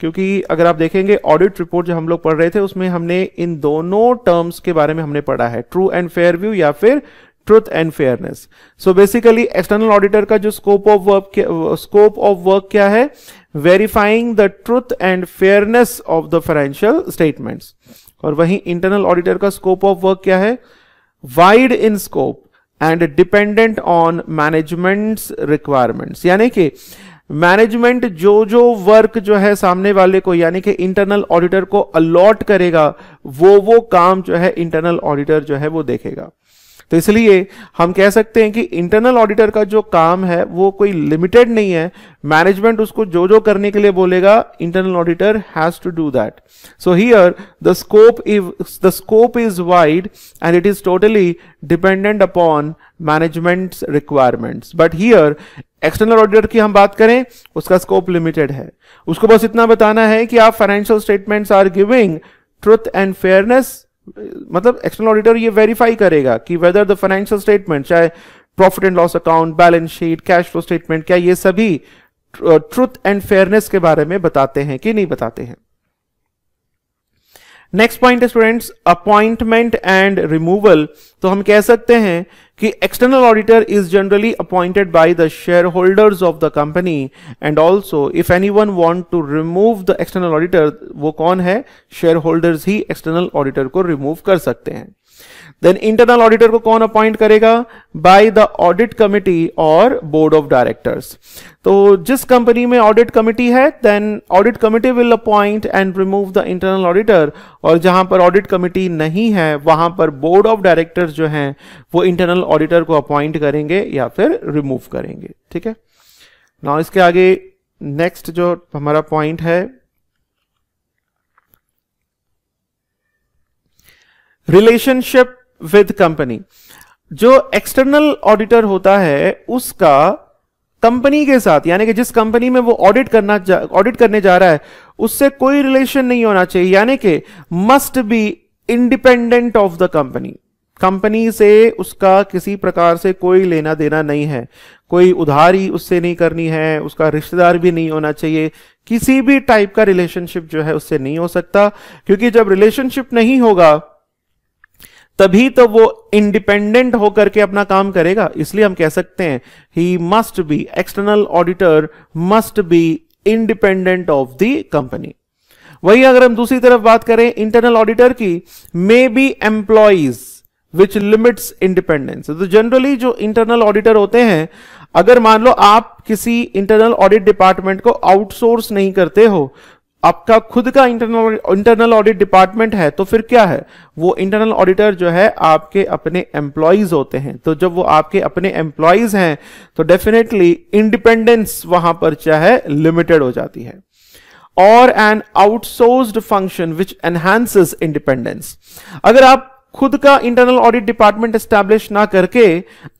क्योंकि अगर आप देखेंगे ऑडिट रिपोर्ट जो हम लोग पढ़ रहे थे, उसमें हमने इन दोनों टर्म्स के बारे में हमने पढ़ा है। ट्रू एंड फेयर व्यू या फिर truth and fairness so basically external auditor का जो scope of work scope of work क्या है? Verifying the truth and fairness of the financial statements और वहीं इंटरनल ऑडिटर का स्कोप ऑफ़ वर्क क्या है? Wide in scope and dependent on management's requirements यानी कि मैनेजमेंट जो जो वर्क जो है सामने वाले को, यानी कि इंटरनल ऑडिटर को अलॉट करेगा, वो वो काम जो है इंटरनल ऑडिटर जो है वो देखेगा। तो इसलिए हम कह सकते हैं कि इंटरनल ऑडिटर का जो काम है, वो कोई लिमिटेड नहीं है। मैनेजमेंट उसको जो जो करने के लिए बोलेगा internal auditor has to do that so here the scope is the scope is wide and it is totally dependent upon management requirements but here external auditor की हम बात करें, उसका स्कोप लिमिटेड है। उसको बस इतना बताना है कि आप financial statements are giving truth and fairness मतलब एक्सटर्नल ऑडिटर ये वेरीफाई करेगा कि वेदर द फाइनेंशियल स्टेटमेंट चाहे profit and loss account balance sheet cash flow statement क्या ये सभी ट्रुथ एंड फेयरनेस के बारे में बताते हैं कि नहीं बताते हैं? Next point students appointment and removal तो हम कह सकते हैं कि external auditor is generally appointed by the shareholders of the company and also if anyone want to remove the external auditor वो कौन है? शेयर होल्डर्स ही एक्सटर्नल ऑडिटर को रिमूव कर सकते हैं। देन इंटरनल ऑडिटर को कौन अपॉइंट करेगा? बाय द ऑडिट कमिटी और बोर्ड ऑफ़ डायरेक्टर्स तो जिस कंपनी में ऑडिट कमिटी है then audit committee will appoint and remove the internal auditor और जहाँ पर ऑडिट कमिटी नहीं है, वहाँ पर बोर्ड ऑफ़ डायरेक्टर्स जो हैं, वो इंटरनल ऑडिटर को अपॉइंट करेंगे या फिर रिमूव करेंगे। ठीक है? ना इसके आगे नेक्स्ट जो हमारा पॉइंट है रिलेशनशिप विद कंपनी जो एक्सटर्नल ऑडिटर होता है, उसका कंपनी के साथ, यानी कि जिस कंपनी में वो ऑडिट करना ऑडिट करने जा रहा है, उससे कोई रिलेशन नहीं होना चाहिए। यानी कि must be independent of the company company से उसका किसी प्रकार से कोई लेना देना नहीं है। कोई उधारी उससे नहीं करनी है, उसका रिश्तेदार भी नहीं होना चाहिए। किसी भी टाइप का रिलेशनशिप जो है, उससे नहीं हो सकता। क्योंकि जब रिलेशनशिप नहीं होगा तभी तो वो इंडिपेंडेंट होकर के अपना काम करेगा। इसलिए हम कह सकते हैं he must be external auditor must be independent of the company वही अगर हम दूसरी तरफ़ बात करें इंटरनल ऑडिटर की may be employees which limits independence तो जनरली जो इंटरनल ऑडिटर होते हैं, अगर मान लो आप किसी इंटरनल ऑडिट डिपार्टमेंट को आउटसोर्स नहीं करते हो आपका खुद का इंटरनल इंटरनल ऑडिट डिपार्टमेंट है तो फिर क्या है? वो इंटरनल ऑडिटर जो है, आपके अपने एम्प्लॉयज़ होते हैं। तो जब वो आपके अपने एम्प्लॉयज़ हैं तो डेफिनेटली इंडिपेंडेंस वहाँ पर क्या है? लिमिटेड हो जाती है। और an outsourced function which enhances independence अगर आप खुद का इंटरनल ऑडिट डिपार्टमेंट एस्टैब्लिश ना करके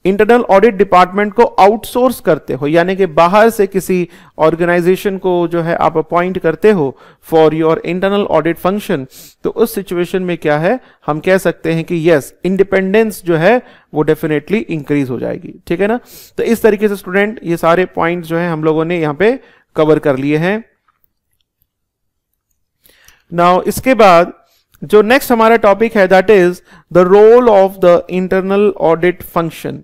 इंटरनल ऑडिट डिपार्टमेंट को आउटसोर्स करते हो, यानी कि बाहर से किसी ऑर्गेनाइजेशन को जो है आप अपॉइंट करते हो for your internal audit function तो उस सिचुएशन में क्या है? हम कह सकते हैं कि यस इंडिपेंडेंस जो है वो डेफिनेटली इंक्रीज हो जाएगी, ठीक है ना? तो इस तरीके से स्टूडेंट ये सारे पॉइंट जो है हम लोगों ने यहाँ पे कवर कर लिए हैं। नाउ इसके बाद जो नेक्स्ट हमारा टॉपिक है that is the role of the internal audit function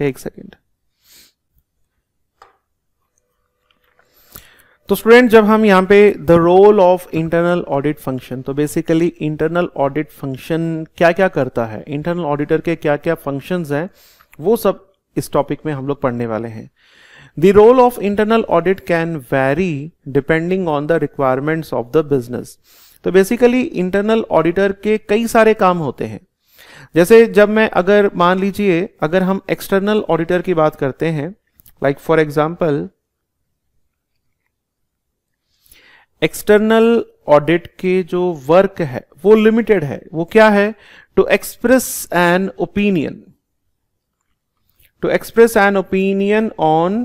एक सेकेंड तो स्टूडेंट जब हम यहाँ पे the role of internal audit function तो बेसिकली इंटरनल ऑडिट फ़ंक्शन क्या क्या करता है? इंटरनल ऑडिटर के क्या क्या फ़ंक्शंस हैं? वो सब इस टॉपिक में हम लोग पढ़ने वाले हैं। The role of internal audit can vary depending on the requirements of the business तो बेसिकली इंटरनल ऑडिटर के कई सारे काम होते हैं। जैसे जब मैं अगर मान लीजिए, अगर हम एक्सटर्नल ऑडिटर की बात करते हैं like for example external audit के जो वर्क है, वो लिमिटेड है। वो क्या है? To express an opinion to express an opinion on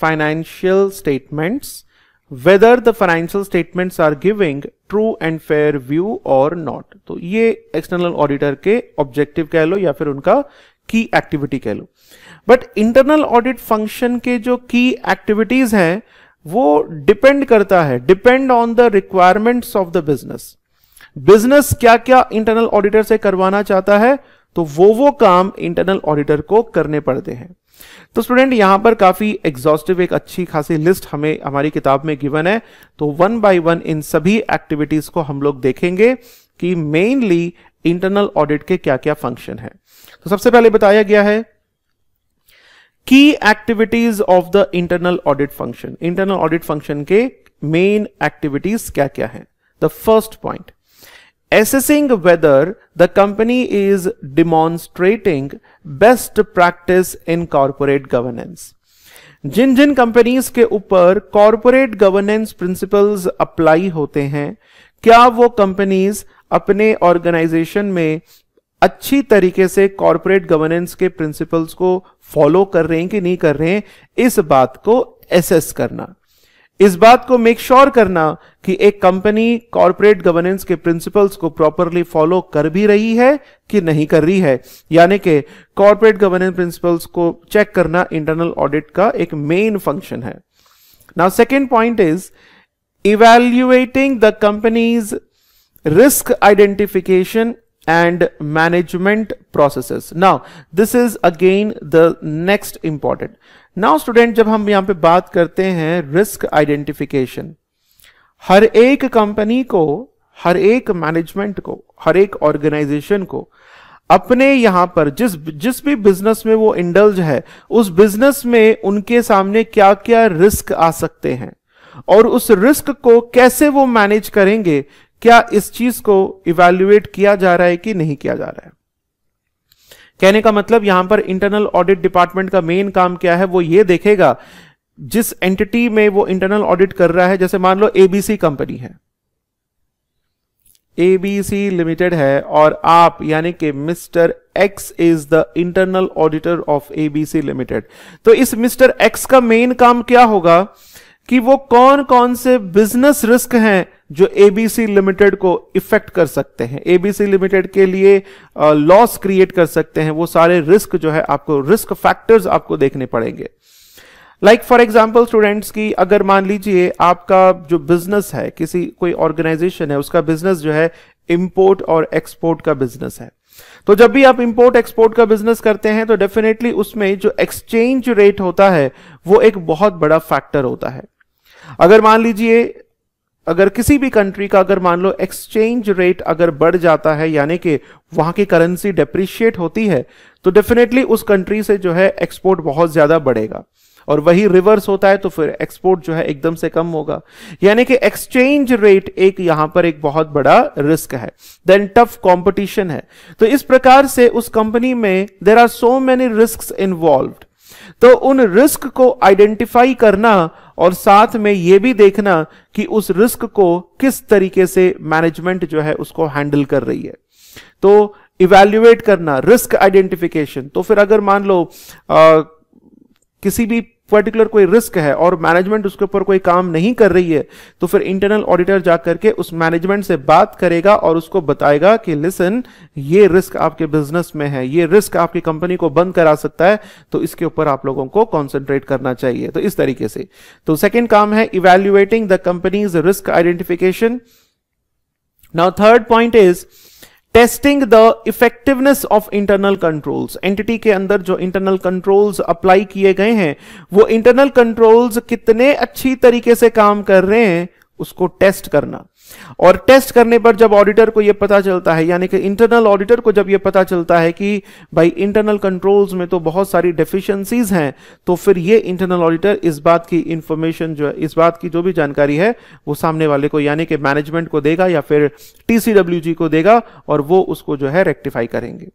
financial statements whether the financial statements are giving true and fair view और नॉट तो ये एक्सटर्नल ऑडिटर के ऑब्जेक्टिव कह लो या फिर उनका की एक्टिविटी कह लो। बट इंटरनल ऑडिट फ़ंक्शन के जो की एक्टिविटीज़ हैं, वो डिपेंड करता है depend on the requirements of the business business क्या क्या इंटरनल ऑडिटर से करवाना चाहता है तो वो वो काम इंटरनल ऑडिटर को करने पड़ते हैं। तो स्टूडेंट यहाँ पर काफ़ी एग्जॉस्टिव एक अच्छी खासी लिस्ट हमें, हमारी किताब में गिवन है। तो वन बाय वन इन सभी एक्टिविटीज़ को हम लोग देखेंगे कि मेनली इंटरनल ऑडिट के क्या क्या फ़ंक्शन है। तो सबसे पहले बताया गया है की activities of the internal audit function internal audit function के मेन एक्टिविटीज़ क्या क्या है? The first point assessing whether the company is demonstrating best practice in corporate governance. जिन जिन कंपनीज़ के ऊपर कॉरपोरेट गवर्नेंस प्रिंसिपल्स अप्लाई होते हैं, क्या वो कंपनीज़ अपने ऑर्गेनाइजेशन में अच्छी तरीके से कॉरपोरेट गवर्नेंस के प्रिंसिपल्स को फॉलो कर रहे हैं कि नहीं कर रहे हैं, इस बात को एसेस करना। इस बात को मेक श्योर sure करना कि एक कंपनी कॉरपोरेट गवर्नेंस के प्रिंसिपल्स को प्रॉपरली फॉलो कर भी रही है कि नहीं कर रही है यानी कि कॉरपोरेट गवर्नेंस प्रिंसिपल्स को चेक करना इंटरनल ऑडिट का एक मेन फ़ंक्शन है now second point is evaluating the company's risk identification and management processes. Now, this is again the next important. Now, student जब हम यहाँ पे बात करते हैं रिस्क आइडेंटिफिकेशन हर एक कंपनी को हर एक मैनेजमेंट को हर एक ऑर्गेनाइजेशन को अपने यहाँ पर जिस जिस भी बिज़नेस में वो इंडल्ज है उस बिज़नेस में उनके सामने क्या क्या रिस्क आ सकते हैं? और उस रिस्क को कैसे वो मैनेज करेंगे? क्या इस चीज़ को इवेल्युएट किया जा रहा है कि नहीं किया जा रहा है? कहने का मतलब यहाँ पर इंटरनल ऑडिट डिपार्टमेंट का मेन काम क्या है, वो ये देखेगा, जिस एंटिटी में वो इंटरनल ऑडिट कर रहा है, जैसे मान लो एबीसी कंपनी है। एबीसी लिमिटेड है और आप, यानी कि mister X is the internal auditor of ABC limited तो इस मिस्टर एक्स का मेन काम क्या होगा? कि वो कौन कौन से बिज़नेस रिस्क हैं जो एबीसी लिमिटेड को इफ़ेक्ट कर सकते हैं। एबीसी लिमिटेड के लिए लॉस क्रिएट कर सकते हैं। वो सारे रिस्क जो है आपको रिस्क फैक्टर्स आपको देखने पड़ेंगे। लाइक फॉर एग्ज़ाम्पल स्टूडेंट्स की, अगर मान लीजिए आपका जो बिज़नेस है, किसी, कोई ऑर्गेनाइजेशन है, उसका बिज़नेस जो है इंपोर्ट और एक्सपोर्ट का बिज़नेस है। तो जब भी आप इंपोर्ट एक्सपोर्ट का बिज़नेस करते हैं तो डेफिनेटली उसमें जो एक्सचेंज रेट होता है, वो एक बहुत बड़ा फैक्टर होता है। अगर मान लीजिए, अगर किसी भी कंट्री का अगर मान लो एक्सचेंज रेट अगर बढ़ जाता है, यानी कि वहाँ की करेंसी डेप्रिशिएट होती है तो डेफिनेटली उस कंट्री से जो है एक्सपोर्ट बहुत ज़्यादा बढ़ेगा। और वही रिवर्स होता है तो फिर एक्सपोर्ट जो है एकदम से कम होगा। यानी कि एक्सचेंज रेट एक यहाँ पर एक बहुत बड़ा रिस्क है। देन टफ कंपटीशन है। तो इस प्रकार से उस कंपनी में there are so many risk involve तो उन रिस्क को आइडेंटिफाई करना और साथ में यह भी देखना कि उस रिस्क को किस तरीके से मैनेजमेंट जो है उसको हैंडल कर रही है। तो इवेल्युएट करना रिस्क आइडेंटिफिकेशन तो फिर अगर मान लो आ, किसी भी पर्टिकुलर कोई रिस्क है और मैनेजमेंट उसके ऊपर कोई काम नहीं कर रही है तो फिर इंटरनल ऑडिटर जाकर के उस मैनेजमेंट से बात करेगा और उसको बताएगा कि लिसन ये रिस्क आपके बिज़नेस में है, ये रिस्क आपकी कंपनी को बंद करा सकता है तो इसके ऊपर आप लोगों को कॉन्सेंट्रेट करना चाहिए। तो इस तरीके से। तो सेकेंड काम है evaluating the company's risk identification now third point is testing the effectiveness of internal controls entity के अंदर जो इंटरनल कंट्रोल्स अप्लाई किए गए हैं, वो इंटरनल कंट्रोल्स कितने अच्छी तरीके से काम कर रहे हैं, उसको टेस्ट करना। और टेस्ट करने पर जब ऑडिटर को यह पता चलता है, यानी कि इंटरनल ऑडिटर को जब यह पता चलता है कि भाई इंटरनल कंट्रोल्स में तो बहुत सारी डेफिशिएंसीज हैं तो फिर ये इंटरनल ऑडिटर इस बात की इंफॉर्मेशन जो है, इस बात की जो भी जानकारी है, वो सामने वाले को यानी कि मैनेजमेंट को देगा या फिर टीसीडब्ल्यू को देगा और वो उसको जो है रेक्टिफाई करेंगे।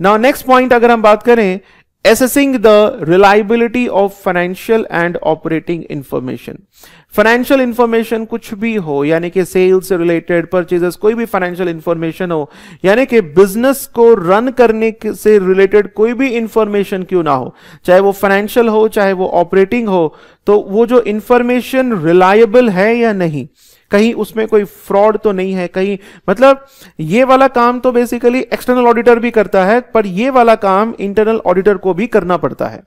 नाउ नेक्स्ट पॉइंट अगर हम बात करें assessing the reliability of financial and operating information. Financial information कुछ भी हो, यानी कि सेल्स से रिलेटेड परचेजेस कोई भी फाइनेंशियल इंफॉर्मेशन हो, यानी कि बिज़नेस को रन करने से रिलेटेड कोई भी इंफॉर्मेशन क्यों ना हो, चाहे वो फाइनेंशियल हो, चाहे वो ऑपरेटिंग हो तो वो जो इंफॉर्मेशन रिलायबल है या नहीं कहीं उसमें कोई फ्रॉड तो नहीं है, कहीं मतलब ये वाला काम तो बेसिकली एक्सटर्नल ऑडिटर भी करता है, पर ये वाला काम इंटरनल ऑडिटर को भी करना पड़ता है।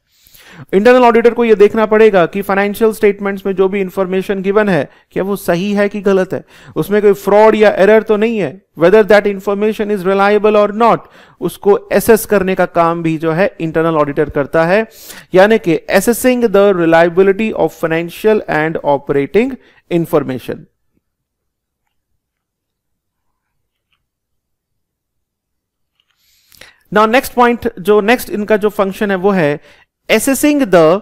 इंटरनल ऑडिटर को यह देखना पड़ेगा कि फाइनेंशियल स्टेटमेंट्स में जो भी इंफॉर्मेशन गिवन है, क्या वो सही है कि गलत है? उसमें कोई फ्रॉड या एरर तो नहीं है? Whether that information is reliable और नॉट उसको एसेस करने का काम भी जो है इंटरनल ऑडिटर करता है। यानी कि assessing the reliability of financial and operating information now next point जो नेक्स्ट इनका जो फ़ंक्शन है, वो है एसेसिंग द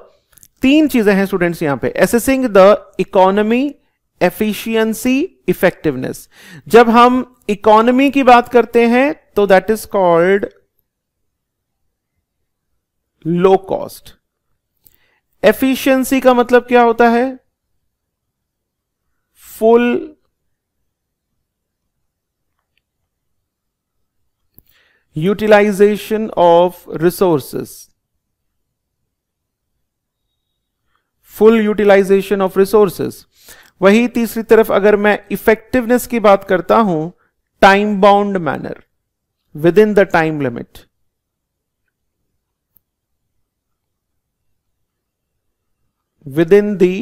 तीन चीज़ें हैं स्टूडेंट्स यहाँ पे। Assessing the economy efficiency effectiveness जब हम इकोनॉमी की बात करते हैं तो that is called low cost efficiency का मतलब क्या होता है? Full utilization of resources. Full utilization of resources वही तीसरी तरफ़ अगर मैं इफेक्टिवनेस की बात करता हूँ time bound manner within the time limit within the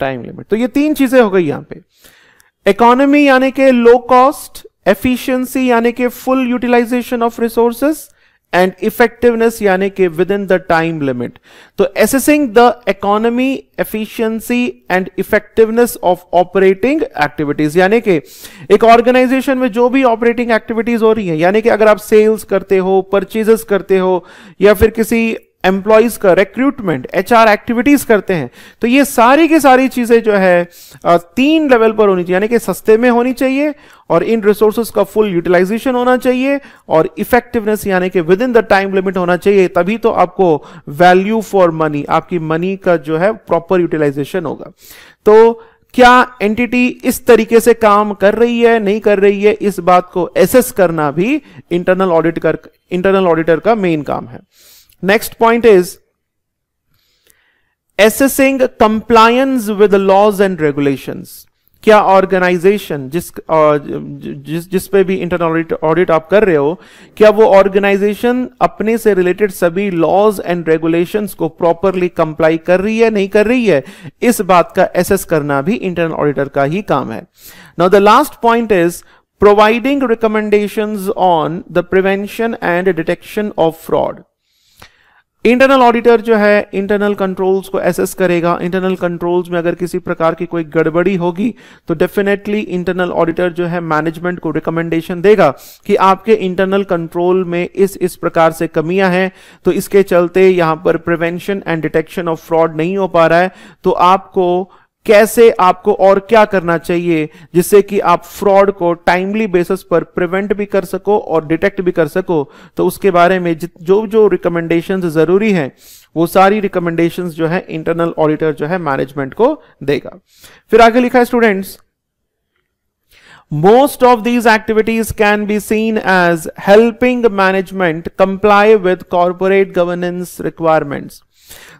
time limit तो ये तीन चीज़ें हो गई यहाँ पे। इकोनॉमी यानी कि लो कॉस्ट एफिशिएंसी यानी कि full utilization of resources and effectiveness यानी कि within the time limit तो assessing the economy efficiency and effectiveness of operating activities यानी कि एक ऑर्गेनाइजेशन में जो भी ऑपरेटिंग एक्टिविटीज़ हो रही है, यानी कि अगर आप सेल्स करते हो परचेजेस करते हो, या फिर किसी एम्प्लॉयज़ का रिक्रूटमेंट एचआर एक्टिविटीज़ करते हैं। तो ये सारी की सारी चीज़ें जो है तीन लेवल पर होनी चाहिए। यानी कि सस्ते में होनी चाहिए और इन रिसोर्सेज का फुल यूटिलाइजेशन होना चाहिए और इफेक्टिवनेस यानी कि within the time limit होना चाहिए, तभी तो आपको वैल्यू फॉर मनी आपकी मनी का जो है प्रॉपर यूटिलाइजेशन होगा। तो क्या एंटिटी इस तरीके से काम कर रही है, नहीं कर रही है, इस बात को एसेस करना भी इंटरनल ऑडिट कर इंटरनल ऑडिटर का मेन काम है। Next point is assessing compliance with the laws and regulations. क्या ऑर्गेनाइजेशन जिस जिस जिस पे भी इंटरनल ऑडिट आप कर रहे हो, क्या वो ऑर्गेनाइजेशन अपने से रिलेटेड सभी लॉज एंड रेगुलेशंस को प्रॉपरली कंप्लाई कर रही है, नहीं कर रही है? इस बात का एसेस करना भी इंटरनल ऑडिटर का ही काम है। Now the last point is providing recommendations on the prevention and detection of fraud internal auditor जो है इंटरनल कंट्रोल्स को एसेस करेगा। इंटरनल कंट्रोल्स में अगर किसी प्रकार की कोई गड़बड़ी होगी तो डेफिनेटली इंटरनल ऑडिटर जो है मैनेजमेंट को रिकमेंडेशन देगा कि आपके इंटरनल कंट्रोल में इस इस प्रकार से कमियाँ हैं। तो इसके चलते यहाँ पर prevention and detection of fraud नहीं हो पा रहा है। तो आपको कैसे आपको और क्या करना चाहिए जिससे कि आप फ्रॉड को टाइमली बेसिस पर प्रिवेंट भी कर सको और डिटेक्ट भी कर सको तो उसके बारे में जो जो रिकमेंडेशंस ज़रूरी हैं, वो सारी रिकमेंडेशंस जो है इंटरनल ऑडिटर जो है मैनेजमेंट को देगा फिर आगे लिखा है students Most of these activities can be seen as helping management comply with corporate governance requirements.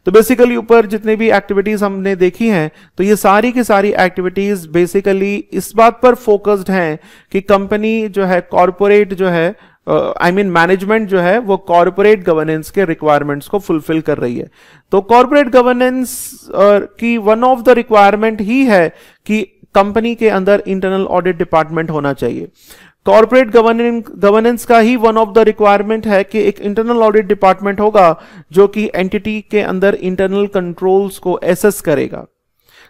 तो बेसिकली ऊपर जितने भी एक्टिविटीज़ हमने देखी हैं तो ये सारी की सारी एक्टिविटीज़ बेसिकली इस बात पर फोकस्ड हैं कि कंपनी जो है कॉरपोरेट जो है आई मीन मैनेजमेंट जो है, वो कॉरपोरेट गवर्नेंस के रिक्वायरमेंट्स को फुलफिल कर रही है। तो कॉरपोरेट गवर्नेंस की वन ऑफ़ द रिक्वायरमेंट ही है कि कंपनी के अंदर इंटरनल ऑडिट डिपार्टमेंट होना चाहिए। कॉर्पोरेट गवर्नेंस का ही वन ऑफ़ द रिक्वायरमेंट है कि एक इंटरनल ऑडिट डिपार्टमेंट होगा, जो कि एंटिटी के अंदर इंटरनल कंट्रोल्स को एसेस करेगा।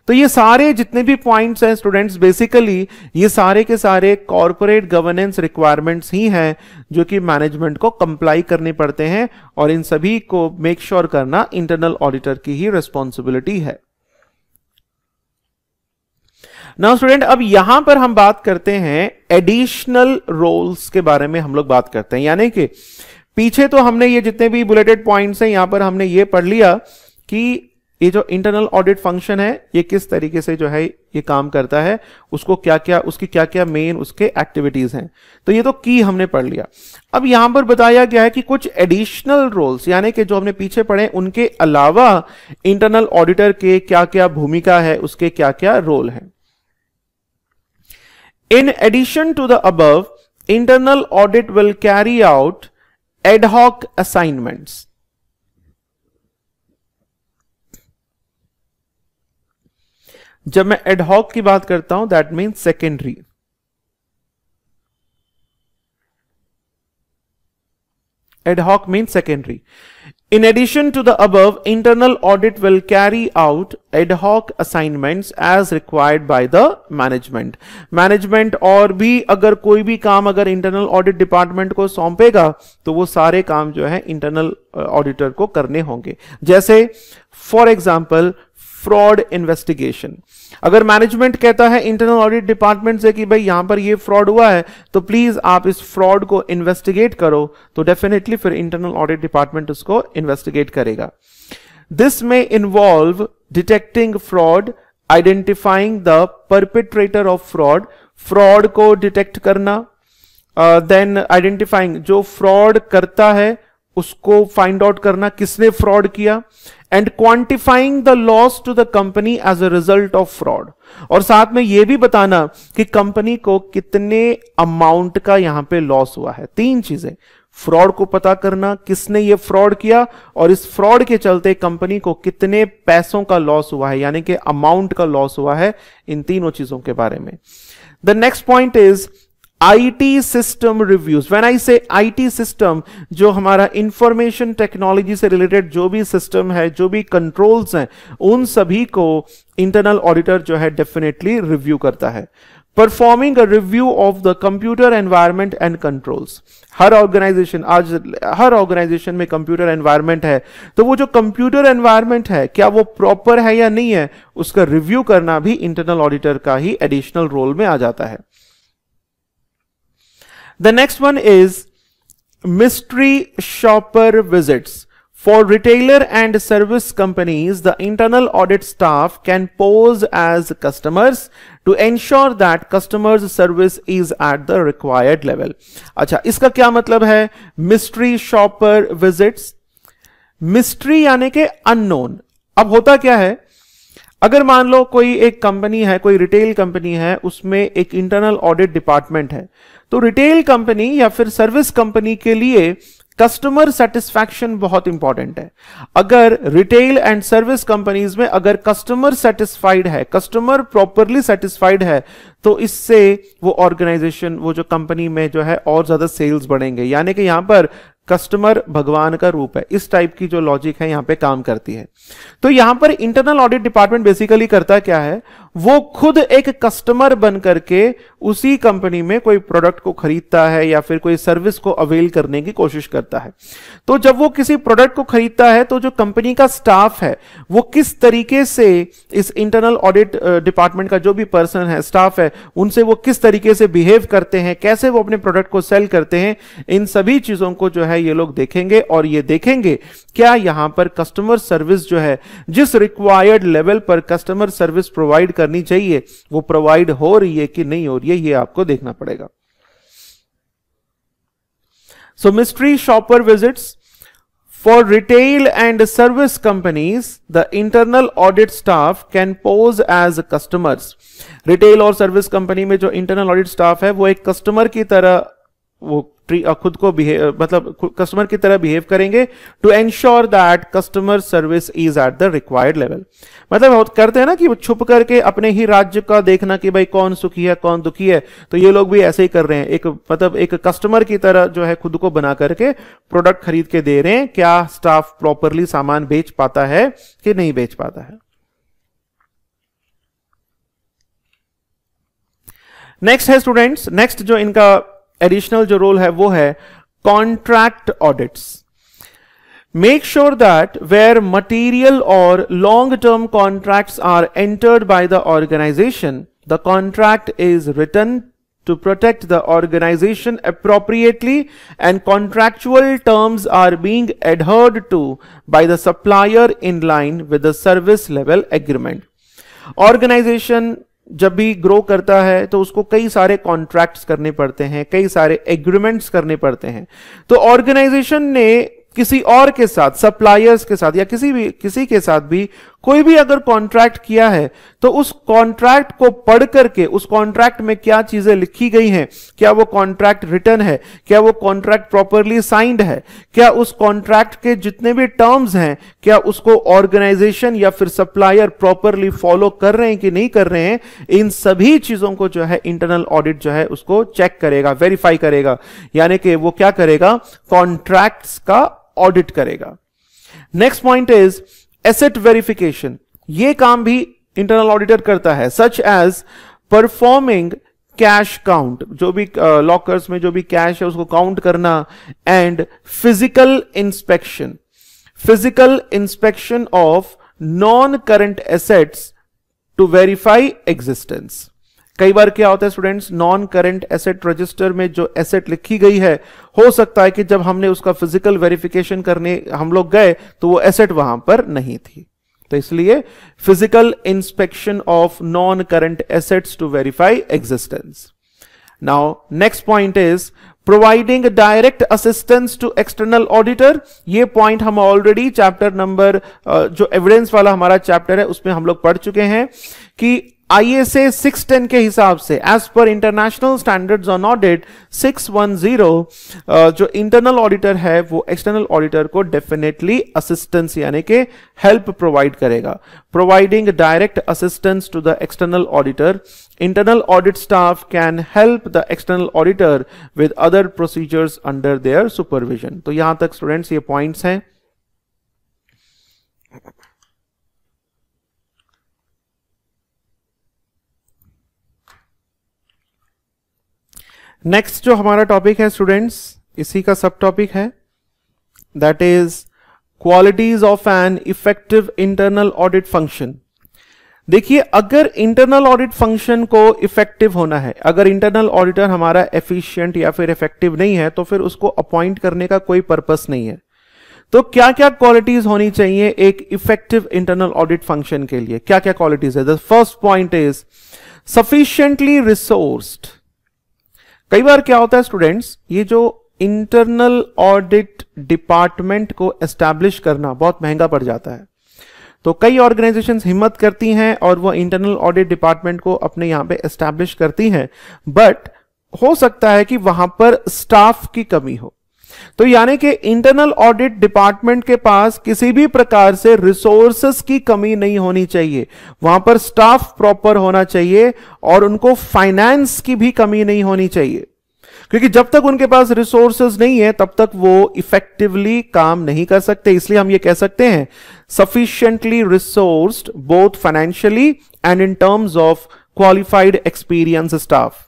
तो ये सारे जितने भी पॉइंट्स हैं स्टूडेंट्स बेसिकली ये सारे के सारे कॉरपोरेट गवर्नेंस रिक्वायरमेंट्स ही हैं, जो कि मैनेजमेंट को कंप्लाई करने पड़ते हैं, और इन सभी को मेक श्योर sure करना इंटरनल ऑडिटर की ही रिस्पॉन्सिबिलिटी है। नाउ स्टूडेंट अब यहाँ पर हम बात करते हैं एडिशनल रोल्स के बारे में हम लोग बात करते हैं। यानी कि पीछे तो हमने ये जितने भी बुलेटेड पॉइंट्स हैं, यहाँ पर हमने ये पढ़ लिया कि ये जो इंटरनल ऑडिट फ़ंक्शन है, ये किस तरीके से जो है ये काम करता है, उसको क्या क्या उसकी क्या क्या मेन उसके एक्टिविटीज़ हैं। तो ये तो की हमने पढ़ लिया। अब यहाँ पर बताया गया है कि कुछ एडिशनल रोल्स यानी कि जो हमने पीछे पढ़े, उनके अलावा इंटरनल ऑडिटर के क्या क्या भूमिका है, उसके क्या क्या रोल है। In addition to the above, internal audit will carry out ad hoc assignments. जब मैं एडहॉक की बात करता हूँ that mean secondary ad hoc mean secondary In addition to the above, internal audit will carry out ad hoc assignments as required by the management. Management और भी अगर कोई भी काम अगर internal audit department को सौंपेगा तो वो सारे काम जो है internal auditor को करने होंगे जैसे for example fraud इन्वेस्टिगेशन अगर मैनेजमेंट कहता है इंटरनल ऑडिट डिपार्टमेंट से कि भाई यहाँ पर ये फ्रॉड हुआ है तो प्लीज़ आप इस फ्रॉड को इन्वेस्टिगेट करो तो डेफिनेटली फिर इंटरनल ऑडिट डिपार्टमेंट उसको इन्वेस्टिगेट करेगा। दिस में involve detecting fraud identifying the perpetrator of fraud fraud को डिटेक्ट करना देन uh, आइडेंटिफाइंग जो फ्रॉड करता है उसको फाइंड आउट करना किसने फ्रॉड किया and quantifying the loss to the company as a result of fraud और साथ में यह भी बताना कि कंपनी को कितने अमाउंट का यहाँ पे लॉस हुआ है। तीन चीज़ें। फ्रॉड को पता करना, किसने ये फ्रॉड किया और इस फ्रॉड के चलते कंपनी को कितने पैसों का लॉस हुआ है, यानी कि अमाउंट का लॉस हुआ है इन तीनों चीज़ों के बारे में। The next point is IT system reviews when I say IT system जो हमारा इंफॉर्मेशन टेक्नोलॉजी से रिलेटेड जो भी सिस्टम है, जो भी कंट्रोल्स हैं, उन सभी को इंटरनल ऑडिटर जो है डेफिनेटली रिव्यू करता है। Performing a review of the computer environment and controls her organisation आज हर ऑर्गेनाइजेशन में कंप्यूटर एनवायरमेंट है। तो वो जो कंप्यूटर एनवायरमेंट है, क्या वो प्रॉपर है या नहीं है, उसका रिव्यू करना भी इंटरनल ऑडिटर का ही एडिशनल रोल में आ जाता है। The next one is mystery shopper visits. For retailer and service companies, the internal audit staff can pose as customers to ensure that customers service is at the required level. अच्छा इसका क्या मतलब है mystery shopper visits? mystery यानी के unknown. अब होता क्या है अगर मान लो कोई एक कंपनी है, कोई रिटेल कंपनी है, उसमें एक इंटरनल ऑडिट डिपार्टमेंट है तो रिटेल कंपनी या फिर सर्विस कंपनी के लिए कस्टमर सेटिस्फैक्शन बहुत इंपॉर्टेंट है। अगर रिटेल एंड सर्विस कंपनीज़ में अगर कस्टमर सेटिस्फाइड है, कस्टमर प्रॉपरली सेटिस्फाइड है तो इससे वो ऑर्गेनाइजेशन वो जो कंपनी में जो है और ज़्यादा सेल्स बढ़ेंगे। यानी कि यहाँ पर कस्टमर भगवान का रूप है। इस टाइप की जो लॉजिक है यहाँ पे काम करती है। तो यहाँ पर इंटरनल ऑडिट डिपार्टमेंट बेसिकली करता क्या है? वो खुद एक कस्टमर बन करके उसी कंपनी में कोई प्रोडक्ट को खरीदता है या फिर कोई सर्विस को अवेल करने की कोशिश करता है। तो जब वो किसी प्रोडक्ट को खरीदता है तो जो कंपनी का स्टाफ है, वो किस तरीके से इस इंटरनल ऑडिट डिपार्टमेंट का जो भी पर्सन है स्टाफ है उनसे वो किस तरीके से बिहेव करते हैं, कैसे वो अपने प्रोडक्ट को सेल करते हैं, इन सभी चीज़ों को जो है ये लोग देखेंगे और ये देखेंगे क्या यहाँ पर कस्टमर सर्विस जो है, जिस रिक्वायर्ड लेवल पर कस्टमर सर्विस प्रोवाइड करनी चाहिए, वो प्रोवाइड हो रही है कि नहीं हो रही है, ये आपको देखना पड़ेगा। So mystery shopper visits For retail and service companies, the internal audit staff can pose as customers. Retail और service company में जो internal audit staff है वो एक customer की तरह वो खुद को बिहेव मतलब कस्टमर की तरह बिहेव करेंगे to ensure that customer service is at the required level मतलब करते हैं ना कि वो छुप करके अपने ही राज्य का देखना कि भाई कौन सुखी है, कौन दुखी है तो ये लोग भी ऐसे ही कर रहे हैं। एक मतलब एक कस्टमर की तरह जो है खुद को बना करके प्रोडक्ट खरीद के दे रहे हैं, क्या स्टाफ प्रॉपरली सामान बेच पाता है कि नहीं बेच पाता है। नेक्स्ट है स्टूडेंट्स नेक्स्ट जो इनका एडिशनल जो रोल है वो है contract audits sure that where material और long term contracts are entered by the organization the contract is written to protect the organization appropriately and contractual terms are being adhered to by the supplier in line with the service level agreement. Organization जब भी grow करता है तो उसको कई सारे contracts करने पड़ते हैं, कई सारे एग्रीमेंट्स करने पड़ते हैं। तो ऑर्गेनाइजेशन ने किसी और के साथ सप्लायर्स के साथ, या किसी भी, किसी के साथ भी कोई भी अगर कॉन्ट्रैक्ट किया है तो उस कॉन्ट्रैक्ट को पढ़ करके, उस कॉन्ट्रैक्ट में क्या चीज़ें लिखी गई हैं? क्या वो कॉन्ट्रैक्ट रिटर्न है? क्या वो कॉन्ट्रैक्ट प्रॉपरली साइंड है? क्या उस कॉन्ट्रैक्ट के जितने भी टर्म्स हैं, क्या उसको ऑर्गेनाइजेशन या फिर सप्लायर प्रॉपरली फॉलो कर रहे हैं कि नहीं कर रहे हैं? इन सभी चीज़ों को जो है इंटरनल ऑडिट जो है, उसको चेक करेगा वेरीफाई करेगा। यानी कि वो क्या करेगा? कॉन्ट्रैक्ट का ऑडिट करेगा। Next point is asset verification ये काम भी इंटरनल ऑडिटर करता है such as performing cash count जो भी लॉकर्स uh, में जो भी कैश है उसको काउंट करना and physical inspection physical inspection of non current assets to verify existence कई बार क्या होता है students non current asset register में जो एसेट लिखी गई है, हो सकता है कि जब हमने उसका फ़िज़िकल वेरिफिकेशन करने हम लोग गए तो वो एसेट वहाँ पर नहीं थी। तो इसलिए physical inspection of non current assets to verify existence now next point is providing direct assistance to external auditor ये पॉइंट हम ऑलरेडी चैप्टर नंबर जो एविडेंस वाला हमारा चैप्टर है, उसमें हम लोग पढ़ चुके हैं कि आईएसए 610 के हिसाब से as per international standards on audit 610 जो इंटरनल ऑडिटर है, वो एक्सटर्नल ऑडिटर को डेफिनेटली असिस्टेंस यानी कि हेल्प प्रोवाइड करेगा। Providing direct assistance to the external auditor internal audit staff can help the external auditor with other procedures under their supervision तो यहाँ तक स्टूडेंट्स ये पॉइंट्स हैं। नेक्स्ट जो हमारा टॉपिक है स्टूडेंट्स इसी का सब टॉपिक है। That is qualities of an effective internal audit function देखिए, अगर इंटरनल ऑडिट फ़ंक्शन को इफ़ेक्टिव होना है, अगर इंटरनल ऑडिटर हमारा एफिशिएंट या फिर इफ़ेक्टिव नहीं है तो फिर उसको अपॉइंट करने का कोई पर्पस नहीं है। तो क्या क्या क्वालिटीज होनी चाहिए एक इफ़ेक्टिव इंटरनल ऑडिट फ़ंक्शन के लिए? क्या क्या क्वालिटीज है? The first point is sufficiently resourced कई बार क्या होता है स्टूडेंट्स ये जो इंटरनल ऑडिट डिपार्टमेंट को एस्टैब्लिश करना बहुत महँगा पड़ जाता है। तो कई ऑर्गेनाइजेशंस हिम्मत करती हैं और वो इंटरनल ऑडिट डिपार्टमेंट को अपने यहाँ पे एस्टैब्लिश करती हैं। बट हो सकता है कि वहाँ पर स्टाफ की कमी हो। तो यानी कि इंटरनल ऑडिट डिपार्टमेंट के पास किसी भी प्रकार से रिसोर्सेस की कमी नहीं होनी चाहिए। वहाँ पर स्टाफ प्रॉपर होना चाहिए और उनको फाइनेंस की भी कमी नहीं होनी चाहिए। क्योंकि जब तक उनके पास रिसोर्सेज नहीं है, तब तक वो इफेक्टिवली काम नहीं कर सकते। इसलिए हम ये कह सकते हैं sufficiently resourced both financially and in terms of qualified experience staff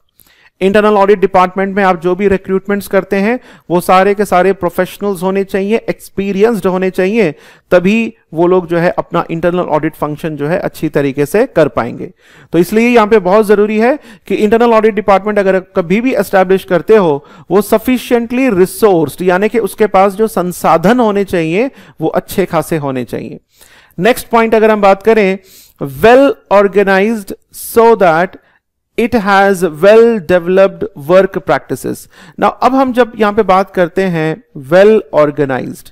internal audit department में आप जो भी रिक्रूटमेंट्स करते हैं, वो सारे के सारे प्रोफेशनल्स होने चाहिए एक्सपीरियंस्ड होने चाहिए, तभी वो लोग जो है अपना इंटरनल ऑडिट फ़ंक्शन जो है अच्छी तरीके से कर पाएँगे। तो इसलिए यहाँ पे बहुत ज़रूरी है कि इंटरनल ऑडिट डिपार्टमेंट अगर कभी भी एस्टैब्लिश करते हो, वो सफिशियंटली रिसोर्स्ड यानी कि उसके पास जो संसाधन होने चाहिए, वो अच्छे खासे होने चाहिए। नेक्स्ट पॉइंट अगर हम बात करें well organized so that it has well developed work practices ना अब हम जब यहाँ पे बात करते हैं वेल ऑर्गेनाइज्ड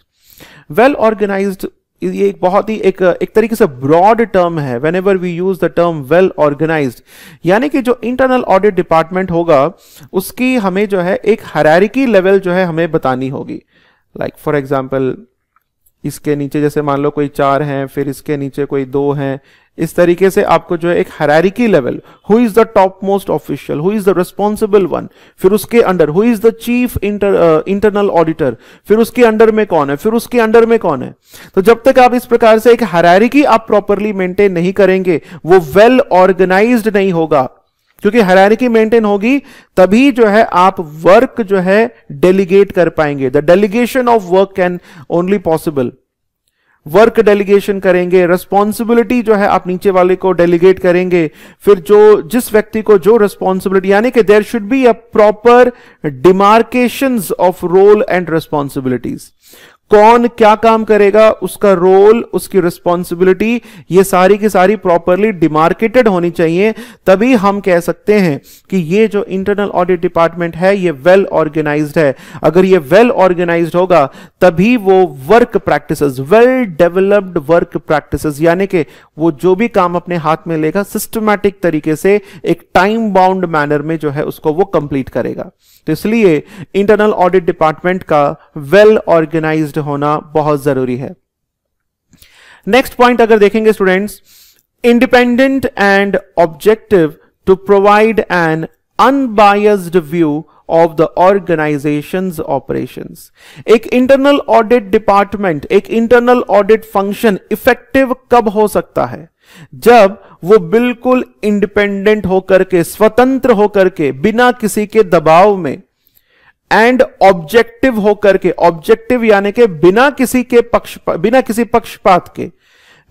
वेल ऑर्गेनाइज्ड ये एक बहुत ही एक एक तरीके से ब्रॉड टर्म है. Whenever we use the term well organize यानी कि जो इंटरनल ऑडिट डिपार्टमेंट होगा, उसकी हमें जो है एक हरारिकी लेवल जो है हमें बतानी होगी. लाइक फॉर एग्ज़ाम्पल इसके नीचे जैसे मान लो कोई चार हैं, फिर इसके नीचे कोई दो हैं इस तरीके से आपको जो है एक hierarchy level who is the top most official who is the responsible one फिर उसके under who is the chief inter internal auditor फिर उसके अंडर में कौन है, फिर उसके अंडर में कौन है? तो जब तक आप इस प्रकार से एक हरारिकी आप प्रॉपरली मेंटेन नहीं करेंगे, वो वेल ऑर्गेनाइज्ड नहीं होगा। क्योंकि हरारिकी मेंटेन होगी, तभी जो है आप वर्क जो है डेलीगेट कर पाएँगे। The delegation of work can only possible work delegation करेंगे रिस्पॉन्सिबिलिटी जो है आप नीचे वाले को डेलीगेट करेंगे। फिर जो, जिस व्यक्ति को जो रिस्पॉन्सिबिलिटी यानी कि there should be a proper demarcation of role and responsibilities कौन क्या काम करेगा, उसका रोल उसकी रिस्पॉन्सिबिलिटी ये सारी की सारी प्रॉपरली डिमार्केटेड होनी चाहिए। तभी हम कह सकते हैं कि ये जो इंटरनल ऑडिट डिपार्टमेंट है, ये वेल ऑर्गेनाइज्ड है। अगर ये वेल ऑर्गेनाइज्ड होगा, तभी वो work practices well developed work practices यानी कि वो जो भी काम अपने हाथ में लेगा सिस्टमैटिक तरीके से, एक टाइम बाउंड मैनर में जो है, उसको वो कंप्लीट करेगा। तो इसलिए इंटरनल ऑडिट डिपार्टमेंट का वेल ऑर्गेनाइज्ड होना बहुत ज़रूरी है। नेक्स्ट पॉइंट अगर देखेंगे students independent and objective to provide an unbiased view of the organization operation एक इंटरनल ऑडिट डिपार्टमेंट एक इंटरनल ऑडिट फ़ंक्शन इफ़ेक्टिव कब हो सकता है? जब वो बिल्कुल इंडिपेंडेंट होकर के, स्वतंत्र होकर के, बिना किसी के दबाव में एंड ऑब्जेक्टिव होकर के ऑब्जेक्टिव यानी कि बिना किसी के पक्ष, बिना किसी पक्षपात के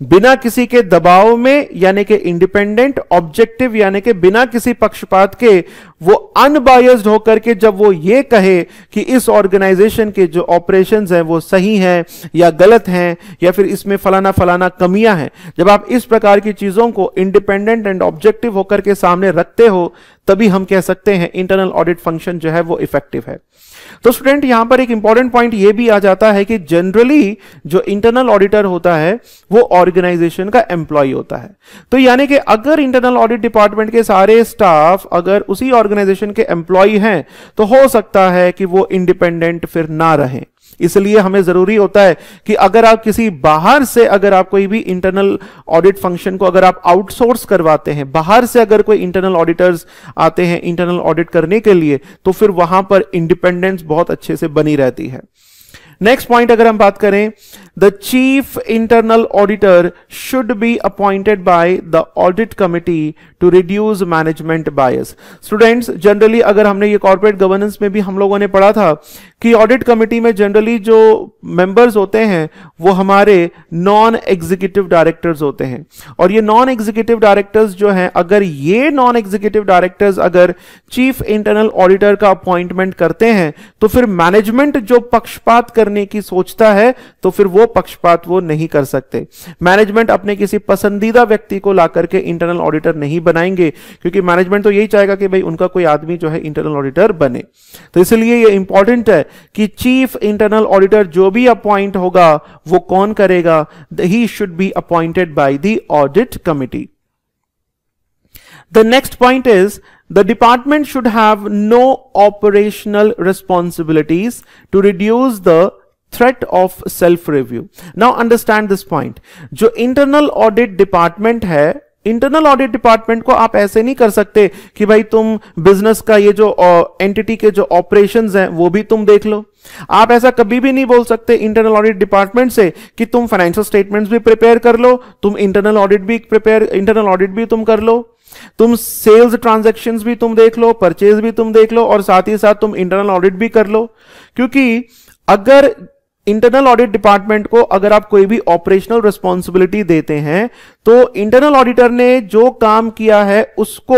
बिना किसी के दबाव में, यानी कि इंडिपेंडेंट ऑब्जेक्टिव यानी कि बिना किसी पक्षपात के, वो अनबायस्ड होकर के जब वो ये कहे कि इस ऑर्गेनाइजेशन के जो ऑपरेशन हैं वो सही हैं या गलत हैं, या फिर इसमें फलाना फलाना कमियाँ हैं, जब आप इस प्रकार की चीज़ों को इंडिपेंडेंट एंड ऑब्जेक्टिव होकर के सामने रखते हो, तभी हम कह सकते हैं इंटरनल ऑडिट फ़ंक्शन जो है वो इफ़ेक्टिव है। तो स्टूडेंट यहाँ पर एक इंपॉर्टेंट पॉइंट ये भी आ जाता है कि जनरली जो इंटरनल ऑडिटर होता है, वो ऑर्गेनाइजेशन का एम्प्लॉय होता है। तो यानी कि अगर इंटरनल ऑडिट डिपार्टमेंट के सारे स्टाफ अगर उसी ऑर्गेनाइजेशन के एम्प्लॉय हैं तो हो सकता है कि वो इंडिपेंडेंट फिर ना रहें। इसलिए हमें ज़रूरी होता है कि अगर आप किसी बाहर से अगर आप कोई भी इंटरनल ऑडिट फ़ंक्शन को अगर आप आउटसोर्स करवाते हैं, बाहर से अगर कोई इंटरनल ऑडिटर्स आते हैं इंटरनल ऑडिट करने के लिए तो फिर वहाँ पर इंडिपेंडेंस बहुत अच्छे से बनी रहती है। नेक्स्ट पॉइंट अगर हम बात करें the chief internal auditor should be appointed by the audit committee to reduce management bias students generally अगर हमने ये कॉर्पोरेट गवर्नेंस में भी हम लोगों ने पढ़ा था कि ऑडिट कमिटी में जनरली जो मेंबर्स होते हैं, वो हमारे नॉन एग्जीक्यूटिव डायरेक्टर्स होते हैं। और ये नॉन एग्जीक्यूटिव डायरेक्टर्स जो हैं, अगर ये नॉन एग्जीक्यूटिव डायरेक्टर्स अगर चीफ इंटरनल ऑडिटर का अपॉइंटमेंट करते हैं तो फिर मैनेजमेंट जो पक्षपात करने की सोचता है तो फिर वो पक्षपात वो नहीं कर सकते। मैनेजमेंट अपने किसी पसंदीदा व्यक्ति को ला करके इंटरनल ऑडिटर नहीं बनाएँगे, क्योंकि मैनेजमेंट तो यही चाहेगा कि भाई उनका कोई आदमी जो है इंटरनल ऑडिटर बने। तो इसलिए ये इंपॉर्टेंट है कि चीफ इंटरनल ऑडिटर जो भी अपॉइंट होगा, वो कौन करेगा? He should be appointed by the audit committee the next point is the department should have no operational responsibilities to reduce the threat of self review now understand this point. जो internal audit department है internal audit department को आप ऐसे नहीं कर सकते कि भाई तुम बिज़नेस का ये जो एंटिटी के जो ऑपरेशंस हैं, वो भी तुम देख लो। आप ऐसा कभी भी नहीं बोल सकते इंटरनल ऑडिट डिपार्टमेंट से कि तुम फाइनेंशियल स्टेटमेंट्स भी प्रिपेयर कर लो, तुम इंटरनल ऑडिट भी प्रिपेयर इंटरनल ऑडिट भी तुम कर लो। तुम सेल्स ट्रांजेक्शन भी तुम देख लो परचेज भी तुम देख लो और साथ ही साथ तुम इंटरनल ऑडिट भी कर लो। क्योंकि अगर इंटरनल ऑडिट डिपार्टमेंट को अगर आप कोई भी ऑपरेशनल रिस्पॉन्सिबिलिटी देते हैं तो इंटरनल ऑडिटर ने जो काम किया है, उसको,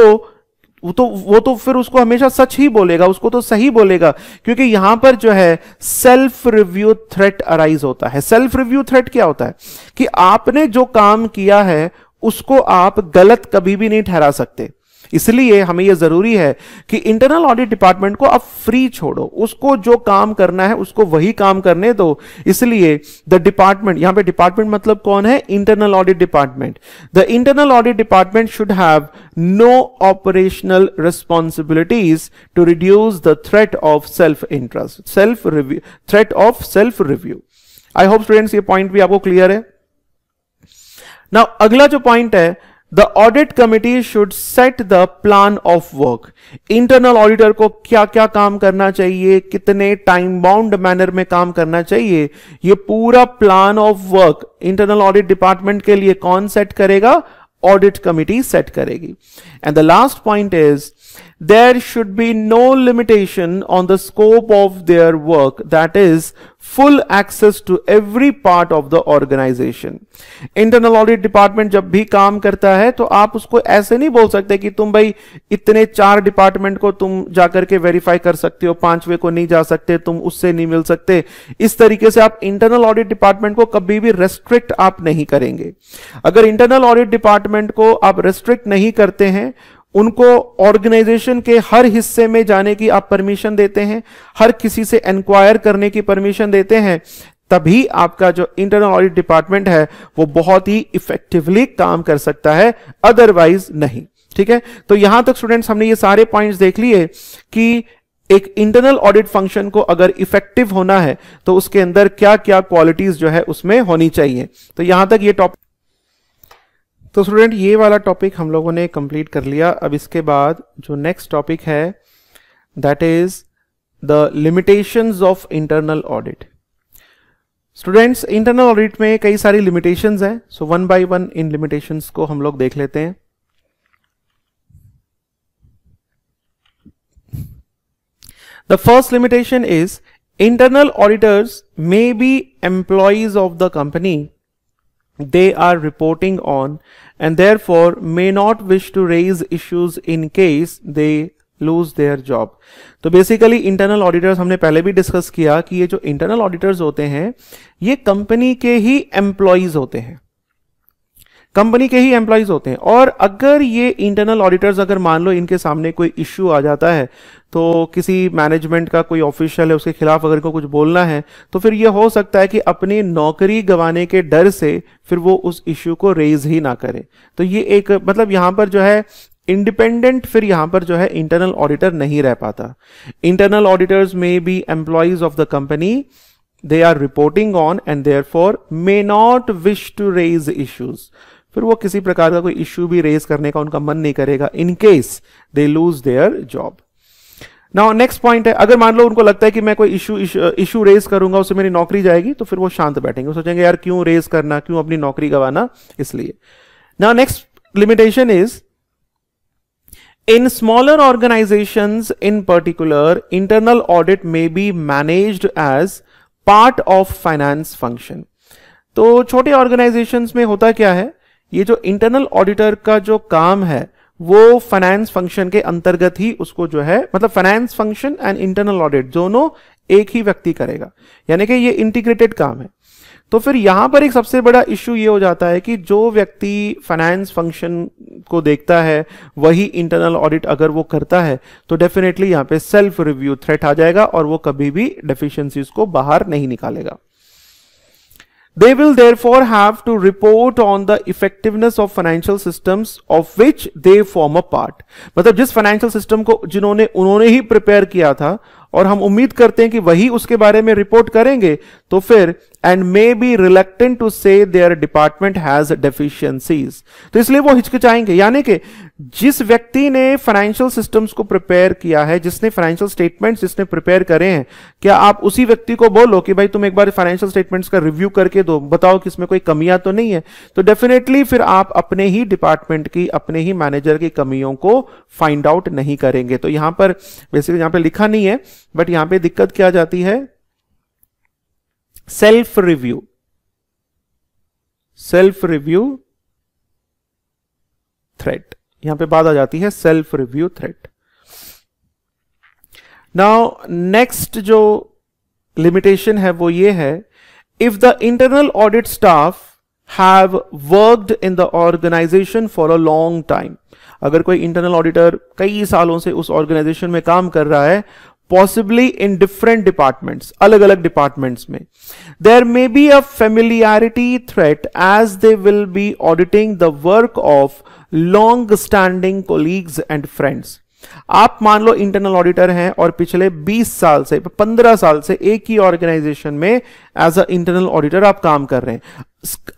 वो तो वो तो फिर उसको हमेशा सच ही बोलेगा, उसको तो सही बोलेगा, क्योंकि यहाँ पर जो है सेल्फ रिव्यू थ्रेट अराइज होता है। सेल्फ रिव्यू थ्रेट क्या होता है? कि आपने जो काम किया है, उसको आप गलत कभी भी नहीं ठहरा सकते। इसलिए हमें यह ज़रूरी है कि इंटरनल ऑडिट डिपार्टमेंट को आप फ्री छोड़ो। उसको जो काम करना है, उसको वही काम करने दो। इसलिए द डिपार्टमेंट यहाँ पे डिपार्टमेंट मतलब कौन है? Internal audit department the internal audit department should have no operational responsibilities to reduce the threat of self interest self review threat of self review I hope students ये point भी आपको clear है। ना अगला जो पॉइंट है the audit committee should set the plan of work internal auditor को क्या क्या काम करना चाहिए? कितने टाइम बाउंड मैनर में काम करना चाहिए? यह पूरा plan of work internal audit department के लिए कौन सेट करेगा? ऑडिट कमिटी सेट करेगी. And the last point is there should be no limitation on the scope of their work, that is, full access to every part of the organization. Internal audit department जब भी काम करता है तो आप उसको ऐसे नहीं बोल सकते कि तुम भाई इतने चार डिपार्टमेंट को तुम जाकर के वेरीफाई कर सकते हो, पांचवे को नहीं जा सकते, तुम उससे नहीं मिल सकते। इस तरीके से आप इंटरनल ऑडिट डिपार्टमेंट को कभी भी रेस्ट्रिक्ट आप नहीं करेंगे। अगर इंटरनल ऑडिट डिपार्टमेंट को आप रेस्ट्रिक्ट नहीं करते हैं उनको ऑर्गेनाइजेशन के हर हिस्से में जाने की आप परमिशन देते हैं, हर किसी से इंक्वायर करने की परमिशन देते हैं, तभी आपका जो इंटरनल ऑडिट डिपार्टमेंट है, वो बहुत ही इफेक्टिवली काम कर सकता है अदरवाइज़ नहीं। ठीक है? तो यहाँ तक स्टूडेंट्स हमने ये सारे पॉइंट्स देख लिए कि एक इंटरनल ऑडिट फ़ंक्शन को अगर इफ़ेक्टिव होना है तो उसके अंदर क्या क्या क्वालिटीज जो है उसमें होनी चाहिए। तो यहाँ तक ये टॉपिक तो स्टूडेंट ये वाला टॉपिक हम लोगों ने कंप्लीट कर लिया। अब इसके बाद जो नेक्स्ट टॉपिक है that is the limitations of internal audit students internal audit में कई सारी लिमिटेशंस हैं सो वन बाय वन इन लिमिटेशंस को हम लोग देख लेते हैं। The first limitation is internal auditors may be employees of the company they are reporting on and therefore may not wish to raise issues in case they lose their job तो basically internal auditors हमने पहले भी discuss किया कि ये जो internal auditors होते हैं, ये कंपनी के ही एम्प्लॉयज़ होते हैं। कंपनी के ही एम्प्लॉयज़ होते हैं। और अगर ये इंटरनल ऑडिटर्स अगर मान लो इनके सामने कोई इश्यू आ जाता है तो किसी मैनेजमेंट का कोई ऑफिशियल है, उसके खिलाफ अगर को कुछ बोलना है तो फिर ये हो सकता है कि अपनी नौकरी गंवाने के डर से फिर वो उस इश्यू को रेज ही ना करे। तो ये एक मतलब यहाँ पर जो है इंडिपेंडेंट फिर यहाँ पर जो है इंटरनल ऑडिटर नहीं रह पाता। इंटरनल ऑडिटर्स में be employees of the company they are reporting on and therefore may not wish to raise issues फिर वो किसी प्रकार का कोई इश्यू भी रेज करने का उनका मन नहीं करेगा in case they lose their job now next point है, अगर मान लो उनको लगता है कि मैं कोई इशू इशू रेज करूँगा, उससे मेरी नौकरी जाएगी तो फिर वो शांत बैठेंगे। सोचेंगे, यार, क्यों रेज करना? क्यों अपनी नौकरी गंवाना? इसलिए। Now next limitation is in smaller organization in particular internal audit may be managed as part of finance function तो छोटे ऑर्गेनाइजेशन में होता क्या है? ये जो इंटरनल ऑडिटर का जो काम है, वो फाइनेंस फ़ंक्शन के अंतर्गत ही उसको जो है मतलब finance function and internal audit दोनों एक ही व्यक्ति करेगा। यानी कि ये इंटीग्रेटेड काम है। तो फिर यहाँ पर एक सबसे बड़ा इश्यू ये हो जाता है कि जो व्यक्ति फाइनेंस फ़ंक्शन को देखता है, वही इंटरनल ऑडिट अगर वो करता है तो डेफिनेटली यहाँ पे सेल्फ रिव्यू थ्रेट आ जाएगा और वो कभी भी डेफिशिएंसीज को बाहर नहीं निकालेगा। they will therefore have to report on the effectiveness of financial systems of which they form a part मतलब जिस फाइनेंशियल सिस्टम को जिन्होंने उन्होंने ही प्रिपेयर किया था और हम उम्मीद करते हैं कि वही उसके बारे में रिपोर्ट करेंगे तो फिर and may be reluctant to say their department has deficiencies तो इसलिए वो हिचकिचाएँगे। यानी कि जिस व्यक्ति ने फाइनेंशियल सिस्टम्स को प्रिपेयर किया है, जिसने फाइनेंशियल स्टेटमेंट्स जिसने प्रिपेयर करे हैं, क्या आप उसी व्यक्ति को बोलो कि भाई तुम एक बार फाइनेंशियल स्टेटमेंट्स का रिव्यू करके दो, बताओ कि इसमें कोई कमियाँ तो नहीं है? तो डेफिनेटली फिर आप अपने ही डिपार्टमेंट की, अपने ही मैनेजर की कमियों को फाइंड आउट नहीं करेंगे। तो यहाँ पर बेसिकली यहाँ पर लिखा नहीं है बट यहाँ पर दिक्कत क्या जाती है? Self review self review threat यहाँ पे बात आ जाती है self review threat now next जो लिमिटेशन है वो ये है if the internal audit staff have worked in the organization for a long time अगर कोई इंटरनल ऑडिटर कई सालों से उस ऑर्गेनाइजेशन में काम कर रहा है पॉसिबली इन डिफरेंट डिपार्टमेंट्स अलग अलग डिपार्टमेंट्स में there may be a familiarity threat as they will be auditing the work of long standing colleagues and friends आप मान लो इंटरनल ऑडिटर हैं और पिछले 20 साल से 15 साल से एक ही ऑर्गेनाइजेशन में एज अ इंटरनल ऑडिटर आप काम कर रहे हैं।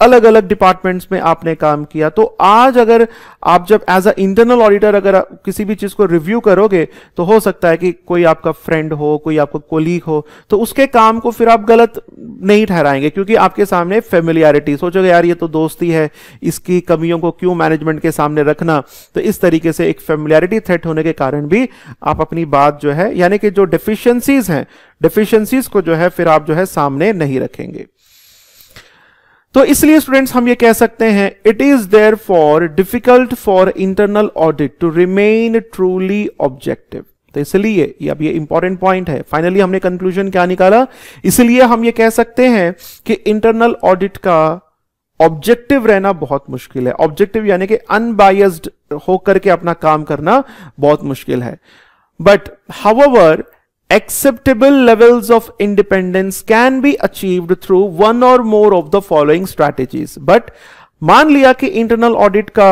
अलग अलग डिपार्टमेंट्स में आपने काम किया तो आज अगर आप जब एज अ इंटरनल ऑडिटर अगर किसी भी चीज़ को रिव्यू करोगे तो हो सकता है कि कोई आपका फ्रेंड हो, कोई आपका कोलीग हो तो उसके काम को फिर आप गलत नहीं ठहराएँगे, क्योंकि आपके सामने फेमिलियरिटी सोचोगे, यार, ये तो दोस्ती है, इसकी कमियों को क्यों मैनेजमेंट के सामने रखना? तो इस तरीके से एक फेमिलियरिटी थ्रेट होने के कारण भी आप अपनी बात जो है, यानी कि जो डिफिशियंसीज हैं डिफिशियंसीज को जो है फिर आप जो है सामने नहीं रखेंगे। तो इसलिए स्टूडेंट्स हम ये कह सकते हैं it is therefore difficult for internal audit to remain truly objective तो इसलिए ये अब ये इंपॉर्टेंट पॉइंट है। फाइनली हमने कंक्लूजन क्या निकाला? इसलिए हम ये कह सकते हैं कि इंटरनल ऑडिट का ऑब्जेक्टिव रहना बहुत मुश्किल है। ऑब्जेक्टिव यानी कि अनबायस्ड होकर के अपना काम करना बहुत मुश्किल है। But however acceptable levels of independence can be achieved through one or more of the following strategies. But मान लिया कि इंटरनल ऑडिट का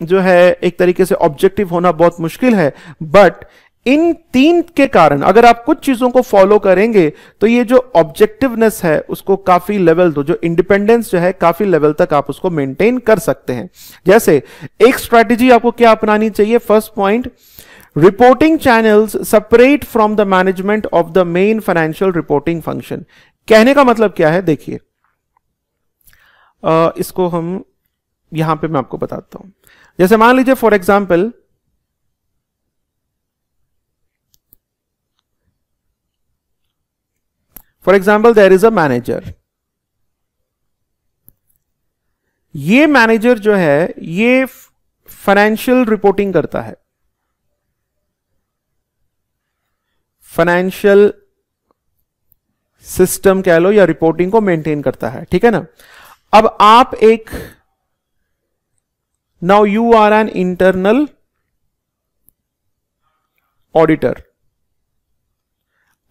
जो है, एक तरीके से ऑब्जेक्टिव होना बहुत मुश्किल है बट इन तीन के कारण अगर आप कुछ चीज़ों को फॉलो करेंगे तो ये जो ऑब्जेक्टिवनेस है, उसको काफ़ी लेवल दो, जो इंडिपेंडेंस जो है, काफ़ी लेवल तक आप उसको मेंटेन कर सकते हैं। जैसे, एक स्ट्रैटेजी आपको क्या अपनानी चाहिए? First point reporting channels separate from the management of the main financial reporting function कहने का मतलब क्या है? देखिए। इसको हम यहाँ पे मैं आपको बताता हूँ। जैसे मान लीजिए for example for example there is a manager ये मैनेजर जो है, ये फाइनेंशियल रिपोर्टिंग करता है। फाइनेंशियल सिस्टम कह लो या रिपोर्टिंग को मेंटेन करता है ठीक है ना? अब आप एक now you are an internal auditor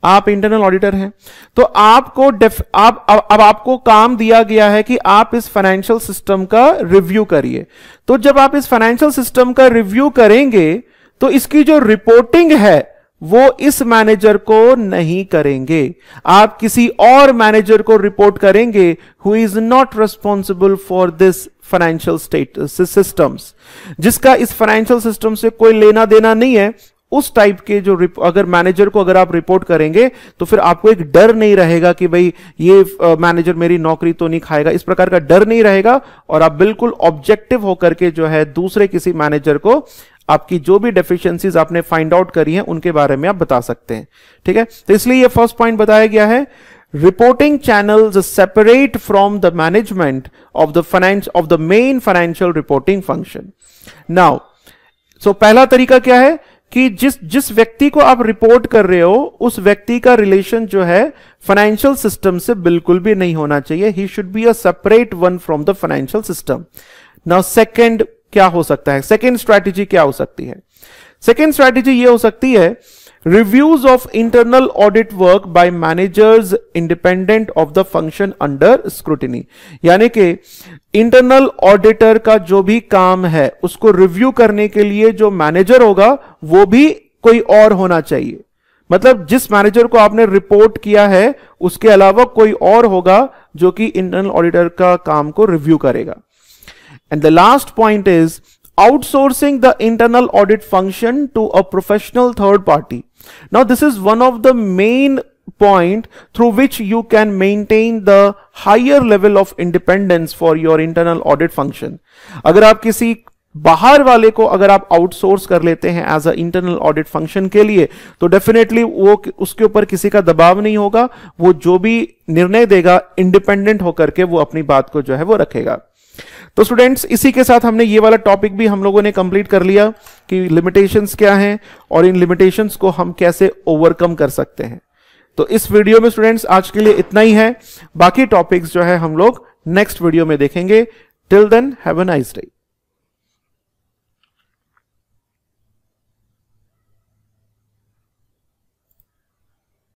आप इंटरनल ऑडिटर हैं। तो आपको डेफ आप अब, अब आपको काम दिया गया है कि आप इस फाइनेंशियल सिस्टम का रिव्यू करिए। तो जब आप इस फाइनेंशियल सिस्टम का रिव्यू करेंगे तो इसकी जो रिपोर्टिंग है वो इस मैनेजर को नहीं करेंगे। आप किसी और मैनेजर को रिपोर्ट करेंगे who is not responsible for this financial state systems जिसका इस फाइनेंशियल सिस्टम से कोई लेना देना नहीं है, उस टाइप के जो अगर मैनेजर को अगर आप रिपोर्ट करेंगे तो फिर आपको एक डर नहीं रहेगा कि भाई, ये मैनेजर मेरी नौकरी तो नहीं खाएगा। इस प्रकार का डर नहीं रहेगा, और आप बिल्कुल ऑब्जेक्टिव होकर के जो है दूसरे किसी मैनेजर को आपकी जो भी डेफिशिएंसीज आपने फाइंड आउट करी हैं, उनके बारे में आप बता सकते हैं। ठीक है? तो इसलिए ये फ़र्स्ट पॉइंट बताया गया है reporting channels separate from the management of the finance of the main financial reporting function now so पहला तरीका क्या है कि जिस जिस व्यक्ति को आप रिपोर्ट कर रहे हो, उस व्यक्ति का रिलेशन जो है फाइनेंशियल सिस्टम से बिल्कुल भी नहीं होना चाहिए। He should be a separate one from the financial system now second क्या हो सकता है? सेकेंड स्ट्रैटेजी क्या हो सकती है? सेकेंड स्ट्रैटेजी ये हो सकती है reviews of internal audit work by managers independent of the function under scrutiny यानी कि इंटरनल ऑडिटर का जो भी काम है, उसको रिव्यू करने के लिए जो मैनेजर होगा, वो भी कोई और होना चाहिए। मतलब जिस मैनेजर को आपने रिपोर्ट किया है, उसके अलावा कोई और होगा जो कि इंटरनल ऑडिटर का काम को रिव्यू करेगा। And the last point is outsourcing the internal audit function to a professional third party now this is one of the main point through which you can maintain the higher level of independence for your internal audit function अगर आप किसी बाहर वाले को अगर आप outsource कर लेते हैं as a internal audit function के लिए तो डेफिनेटली वो उसके ऊपर किसी का दबाव नहीं होगा वो जो भी निर्णय देगा इंडिपेंडेंट होकर के वो अपनी बात को जो है वो रखेगा तो स्टूडेंट्स इसी के साथ हमने ये वाला टॉपिक भी हम लोगों ने कंप्लीट कर लिया कि लिमिटेशंस क्या हैं और इन लिमिटेशंस को हम कैसे ओवरकम कर सकते हैं। तो इस वीडियो में स्टूडेंट्स आज के लिए इतना ही है। बाकी टॉपिक्स जो है हम लोग नेक्स्ट वीडियो में देखेंगे। Till then have a nice day